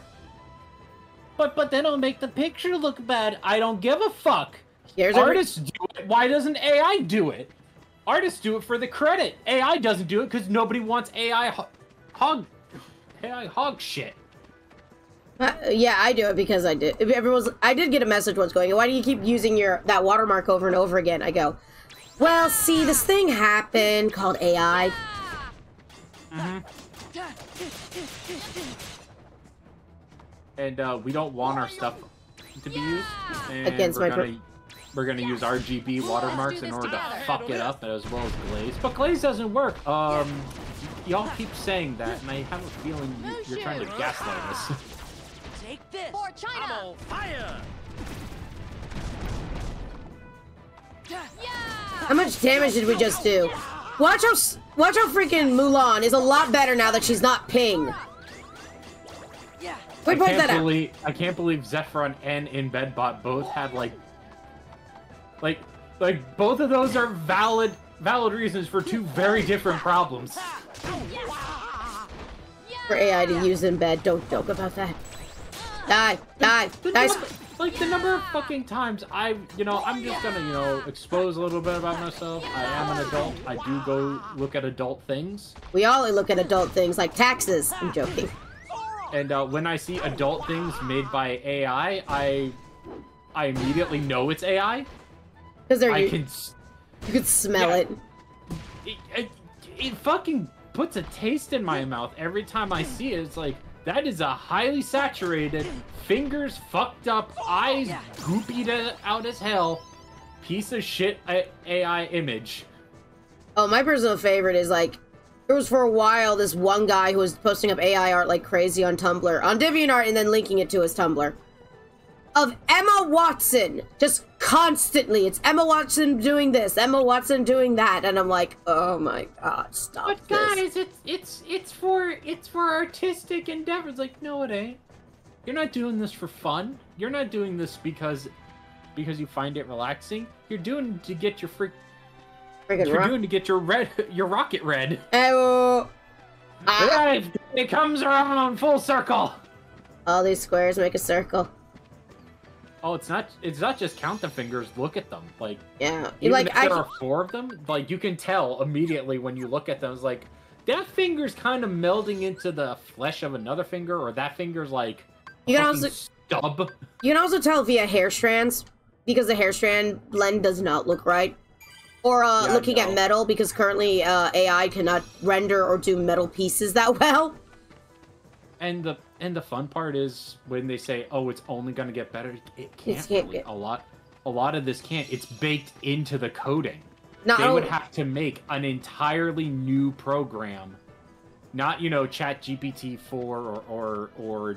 But but then it'll make the picture look bad. I don't give a fuck. Here's a- Artists do it. Why doesn't AI do it? Artists do it for the credit. AI doesn't do it because nobody wants AI ho- hog AI hog shit. Uh, yeah, I do it because I did. Everyone's, I did get a message once going, "Why do you keep using your that watermark over and over again?" I go, "Well, see, this thing happened called AI. And uh, we don't want our stuff to be used. And Against we're my per- gonna we're gonna use RGB watermarks in order to fuck it up as well as glaze. But glaze doesn't work. Um, y'all keep saying that, and I have a feeling you, you're trying to gaslight us. Take this. For China. I'm on fire! How much damage did we just do? Watch how watch how freaking Mulan is a lot better now that she's not Ping. Yeah. We I point can't that out. believe I can't believe Zephron and InBedBot both had like like like both of those are valid valid reasons for two very different problems. For AI to use in bed, don't joke about that. Die, die, The die. number- like the number of fucking times I, you know, I'm just gonna, you know, expose a little bit about myself. I am an adult. I do go look at adult things, We all look at adult things like taxes. I'm joking. And uh, when I see adult things made by AI, I, I immediately know it's AI. Because they're I you, can, you could smell yeah. it. it, it, it fucking puts a taste in my mouth every time I see it. It's like that is a highly saturated, fingers fucked up, eyes goopied out as hell, piece of shit AI image. Oh, my personal favorite is like there was for a while this one guy who was posting up AI art like crazy on Tumblr, on DeviantArt, and then linking it to his Tumblr. Of Emma Watson, just constantly. It's Emma Watson doing this, Emma Watson doing that, and I'm like, oh my god, stop But this. guys, it's it's it's for it's for artistic endeavors. Like, no, it ain't. You're not doing this for fun. You're not doing this because because you find it relaxing. You're doing it to get your freak. Friggin' You're doing to get your red your rocket red. Oh, ah, it comes around full circle. all these squares make a circle. Oh, it's not. It's not just count the fingers. Look at them. Like, Yeah, even like if I. there are four of them, like you can tell immediately when you look at them. It's like that finger's kind of melding into the flesh of another finger, or that finger's like You can also- stub. You can also tell via hair strands because the hair strand blend does not look right. Or uh, Yeah, looking at metal because currently uh, AI cannot render or do metal pieces that well. And the and the fun part is when they say, "Oh, it's only gonna get better." It can't. can't really. get- A lot. A lot of this can't. It's baked into the coding. Not they would have to make an entirely new program not you know chat gpt 4 or or or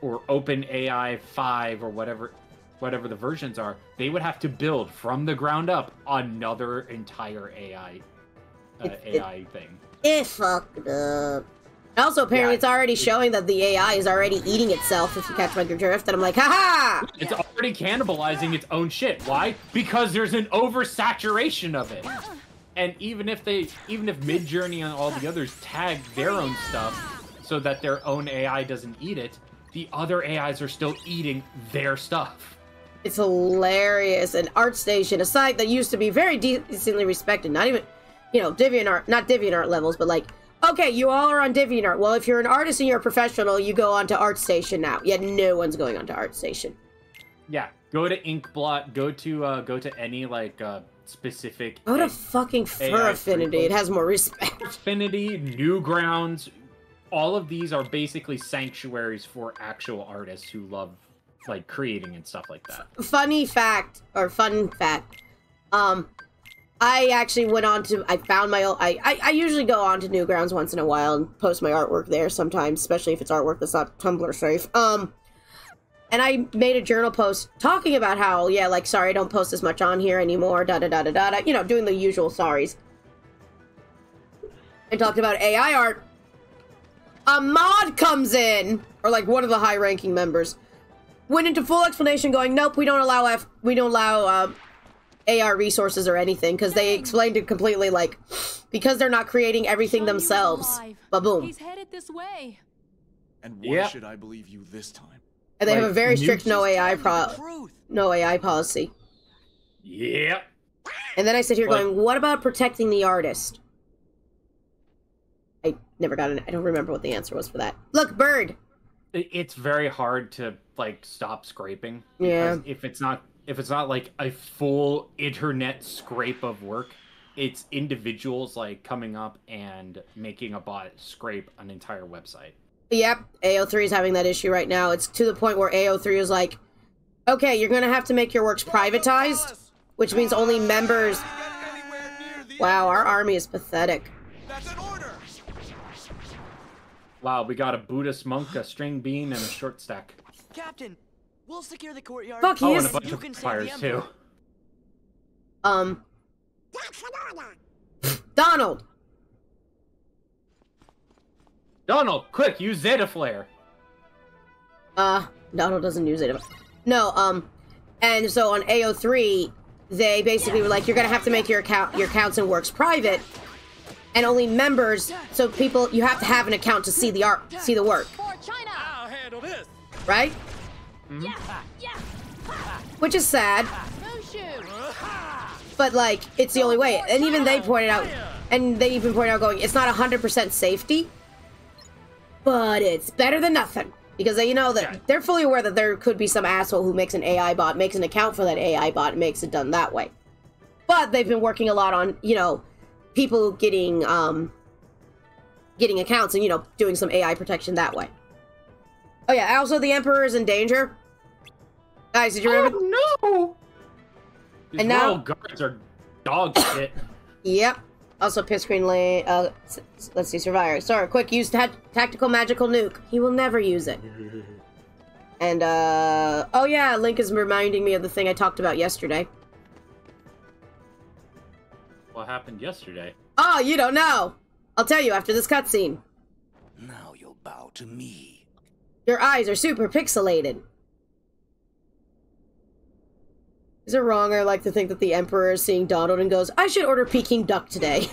or open ai 5 or whatever whatever the versions are they would have to build from the ground up another entire ai uh, It- it- ai thing It fucked up. Also, apparently, Yeah. it's already showing that the AI is already eating itself. If you catch my drift, and I'm like, haha! it's already cannibalizing its own shit why because there's an oversaturation of it and even if they even if midjourney and all the others tag their own stuff so that their own ai doesn't eat it the other AIs are still eating their stuff. It's hilarious. And station, a site that used to be very decently respected, not even, you know, DeviantArt, not DeviantArt levels, but like, okay, you all are on DeviantArt. Well, if you're an artist and you're a professional, you go on to ArtStation now. Yet no one's going on to ArtStation. Yeah, go to Inkblot. Go to uh, go to any like uh, specific. Go to A- fucking Fur Affinity. It has more respect. Affinity, Newgrounds. All of these are basically sanctuaries for actual artists who love like creating and stuff like that. Funny fact, or fun fact, um, I actually went on to, I found my, old, I, I, I usually go on to Newgrounds once in a while and post my artwork there sometimes, especially if it's artwork that's not Tumblr safe. Um, and I made a journal post talking about how, yeah, like, sorry, I don't post as much on here anymore, da da da da da, da you know, doing the usual sorries. And talked about AI art. A mod comes in, or like one of the high ranking members, went into full explanation going, nope, we don't allow F, we don't allow, uh, AR resources or anything, because they explained it completely like, because they're not creating everything themselves. But boom. He's headed this way. And why Yep. should I believe you this time? And they have a very strict no AI pro, no AI policy. Yep. And then I sit here Like- going, what about protecting the artist? I never got an, I don't remember what the answer was for that. Look, bird. it's very hard to like stop scraping Yeah. if it's not if it's not like a full internet scrape of work it's individuals like coming up and making a bot scrape an entire website Yep, AO3 is having that issue right now. It's to the point where AO3 is like, okay, you're gonna have to make your works privatized, which means only members. Wow, our army is pathetic. That's an order! wow we got a buddhist monk a string bean and a short stack Captain, we'll secure the courtyard. Fuck, he oh is- and a bunch You of can save the fires too Emperor. Um. Donald. donald quick use zeta flare Uh, Donald doesn't use it. No, um, and so on AO3, they basically were like, you're gonna have to make your account, your accounts and works private, and only members. So people, you have to have an account to see the art, see the work, For China. I'll handle this. Right? Yeah. Which is sad, but like, it's the only way. And even they pointed out, and they even pointed out, going, it's not 100% safety, but it's better than nothing. Because they, you know that they're fully aware that there could be some asshole who makes an AI bot, makes an account for that AI bot, and makes it done that way. But they've been working a lot on, you know, people getting um getting accounts and you know doing some AI protection that way. Oh yeah, also the Emperor is in danger. Guys, did you remember? oh no These And now- royal guards are dog shit Yep. Also, Pisscreen Lane. Uh, s- s- let's see, Survivor. Sorry, quick. Use ta- tactical magical nuke. He will never use it. And uh, oh yeah, Link is reminding me of the thing I talked about yesterday. what happened yesterday Oh, you don't know. I'll tell you after this cutscene. Now you'll bow to me. Your eyes are super pixelated. Is it wrong or like to think that the Emperor is seeing Donald and goes, I should order Peking duck today?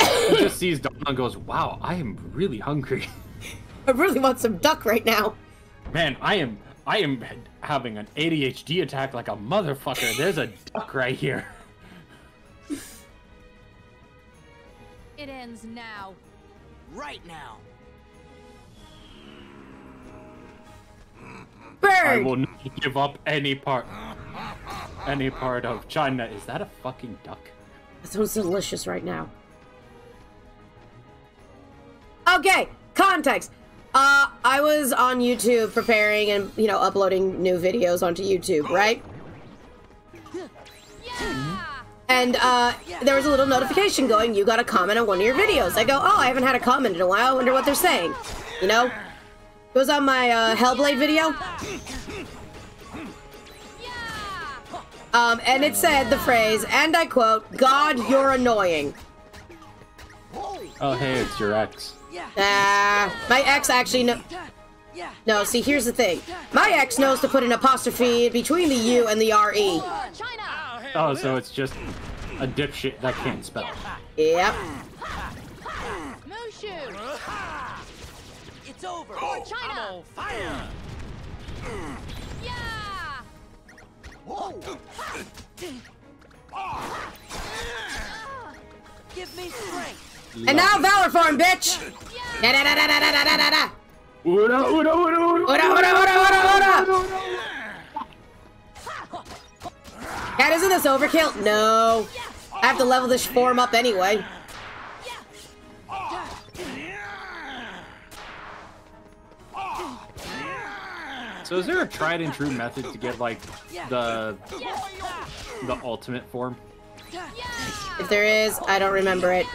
he just sees Donald and goes wow i am really hungry I really want some duck right now. Man, I am I am having an ADHD attack like a motherfucker. There's a duck right here. It ends now. Right now. I will not give up any part any part of China. Is that a fucking duck? That sounds delicious right now. Okay, context. Uh, I was on YouTube preparing and, you know, uploading new videos onto YouTube, right? Yeah. And, uh, there was a little notification going, you got a comment on one of your videos. I go, oh, I haven't had a comment in a while. I wonder what they're saying. You know? It was on my, uh, Hellblade video. Um, and it said the phrase, and I quote, God, you're annoying. Oh hey, it's your ex. Yeah. Ah, my ex actually no. No, see, here's the thing. My ex knows to put an apostrophe between the U and the RE. Oh, so it's just a dipshit that can't spell. Yep. Mushu. It's over. I'm China! on fire! Yeah! Ah. Give me strength. And now Valor Form, bitch! Da da da da da da da da da! Ura, ura, ura, ura. Ora, ora, ora, ora, ora! Cat, isn't this overkill? No. I have to level this form up anyway. So is there a tried and true method to get like the the ultimate form? If there is, I don't remember it.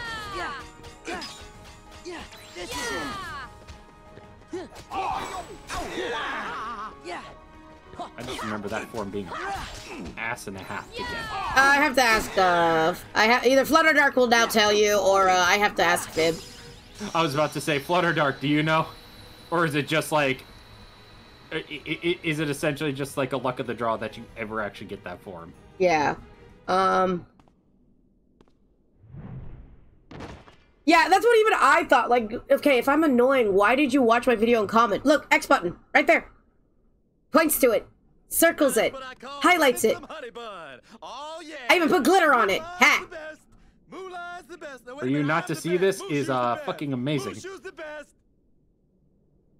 I just remember that form being an ass and a half to get. I have to ask, uh, I ha either Flutter Dark will now tell you, or uh, I have to ask Fib. I was about to say Flutter Dark. Do you know, or is it just like? I- i- i- Is it essentially just like a luck of the draw that you ever actually get that form? Yeah. Um. Yeah, that's what even I thought. Like, okay, if I'm annoying, why did you watch my video and comment? Look, X button, right there. Points to it, circles it, What I call highlights it. some honey bun. Oh yeah. I even put glitter on it. Mulan's Ha! the best. Mulan's the best. Now, wait For you not to see this is, uh, fucking amazing. Mushu's.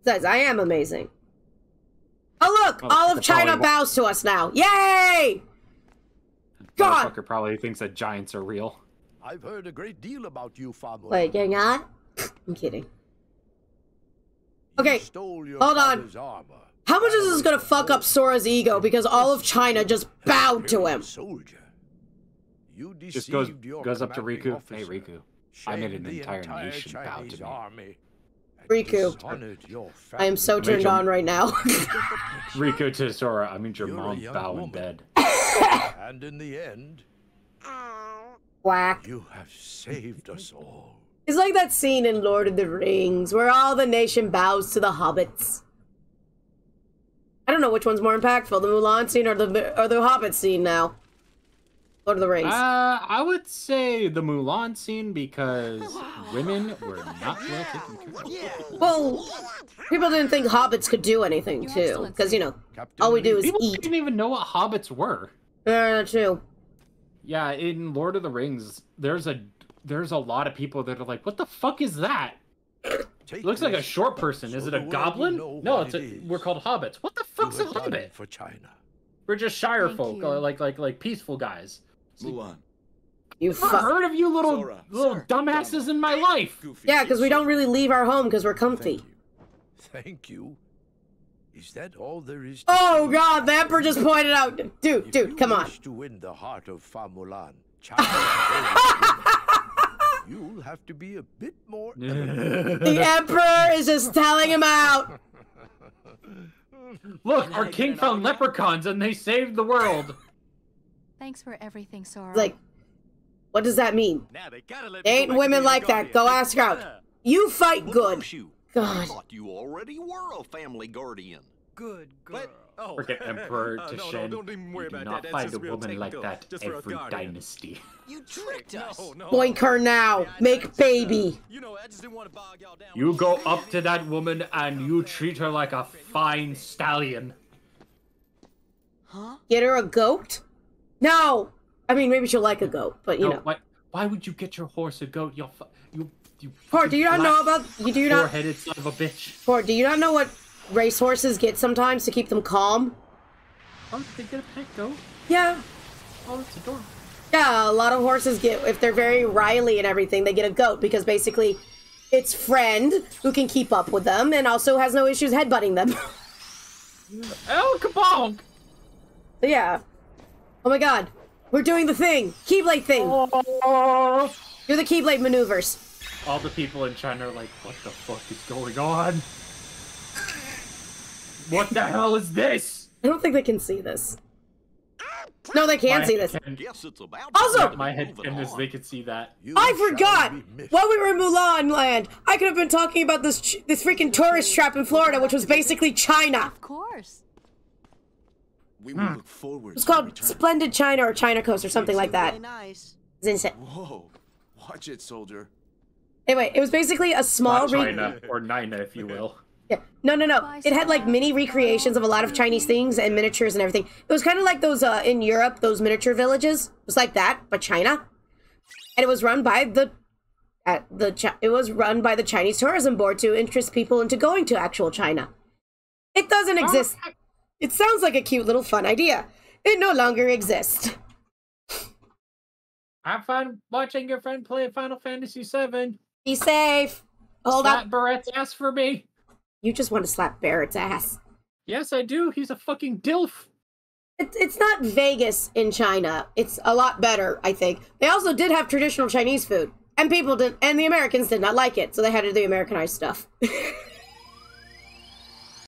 Says I am amazing. Oh look, Oh, all of China probably bows to us now. Yay! God. Motherfucker probably thinks that giants are real. I've heard a great deal about you, Famula. Wait, getting on? I'm kidding. Okay, Stole your hold on. armor. How much is this gonna fuck up Sora's ego because all of China just bowed to him? Soldier. You Just goes your goes up to commanding Riku. Hey officer, Riku, I made an shamed the entire nation bow to me. army, and Riku. I am so turned on right now. Riku to Sora. I mean your You're a mom's young bow in bed. And in the end, Whack. you have saved us all. It's like that scene in Lord of the Rings where all the nation bows to the hobbits. I don't know which one's more impactful, the Mulan scene or the or the Hobbit scene now. Lord of the Rings. Uh, I would say the Mulan scene because women were not well taken care of. well, people didn't think hobbits could do anything Your too, because you know Captain all we do Lee, is People eat. didn't even know what hobbits were. Uh, true. Yeah, in Lord of the Rings, there's a there's a lot of people that are like, "What the fuck is that?" It looks like a short person. so Is it a goblin? will know No, it's a, is we're called hobbits. What the you fuck's a hobbit? for China. We're just Shire Thank folk, you. uh, like like like peaceful guys. Mulan. You I've fuck. heard of you little Sora, little sir, dumbasses in my life. Goofy. Yeah, because we don't really leave our home because we're comfy. Thank you. Thank you. Is that all there is? To Oh say? god, the Emperor just pointed out. Dude, If dude, come on. to win the heart of Fa Mulan, China, you'll have to be a bit more. The Emperor is just telling him out. Look, our king found leprechauns and they saved the world. Thanks for everything, Sora. Like, what does that mean? Now they gotta let There ain't go women like that. Go They ask her out. You fight good. Mushu, God. I thought you already were a family guardian. Good girl. What? Oh. Forget Emperor Uh, to no, Shen. No, don't even worry you do not that. Find a woman like technical. that Just every dynasty. You tricked us. No, no. Boink her now. Yeah, I- I Make just, uh, baby. You know, I didn't want to bog y'all down. You go up to that woman and you treat her like a fine stallion. Huh? Get her a goat? No. I mean, maybe she'll like a goat, but you No, know. why, why would you get your horse a goat? You, fu- you, you. Poor, do you not know about? You do you not? Four-headed son of a bitch. Poor, do you not know what racehorses get sometimes to keep them calm? Oh, they get a pet goat. Yeah. Oh, that's adorable. Yeah, a lot of horses get if they're very riley and everything, they get a goat because basically it's friend who can keep up with them and also has no issues headbutting them. El oh, kabong! Yeah. Oh my god. We're doing the thing. Keyblade thing. Oh. Do the Keyblade maneuvers. All the people in China are like, what the fuck is going on? What the hell is this? I don't think they can see this. No, they can My see this. head- Guess it's about Also- time my head move it and on. they could see that. You I forgot. While we were in Mulan land, I could have been talking about this ch- this freaking tourist trap in Florida, which was basically China. Of course. We will look forward. It's to called return. Splendid China or China Coast or something like that. Nice. It's insane. Whoa. Watch it, soldier. Anyway, it was basically a small Not re- China, or Nina, if you will. Yeah. No, no, no. It had like mini recreations of a lot of Chinese things and miniatures and everything. It was kind of like those uh, in Europe, those miniature villages. It was like that, but China. And it was run by the at the Chi- it was run by the Chinese Tourism Board to interest people into going to actual China. It doesn't exist. It sounds like a cute little fun idea. It no longer exists. Have fun watching your friend play Final Fantasy VII. Be safe. Hold Slap up. Barret's ass for me. You just want to slap Barret's ass. Yes, I do. He's a fucking dilf. It's it's not Vegas in China. It's a lot better, I think. They also did have traditional Chinese food, and people did, and the Americans did not like it, so they had to do Americanized stuff.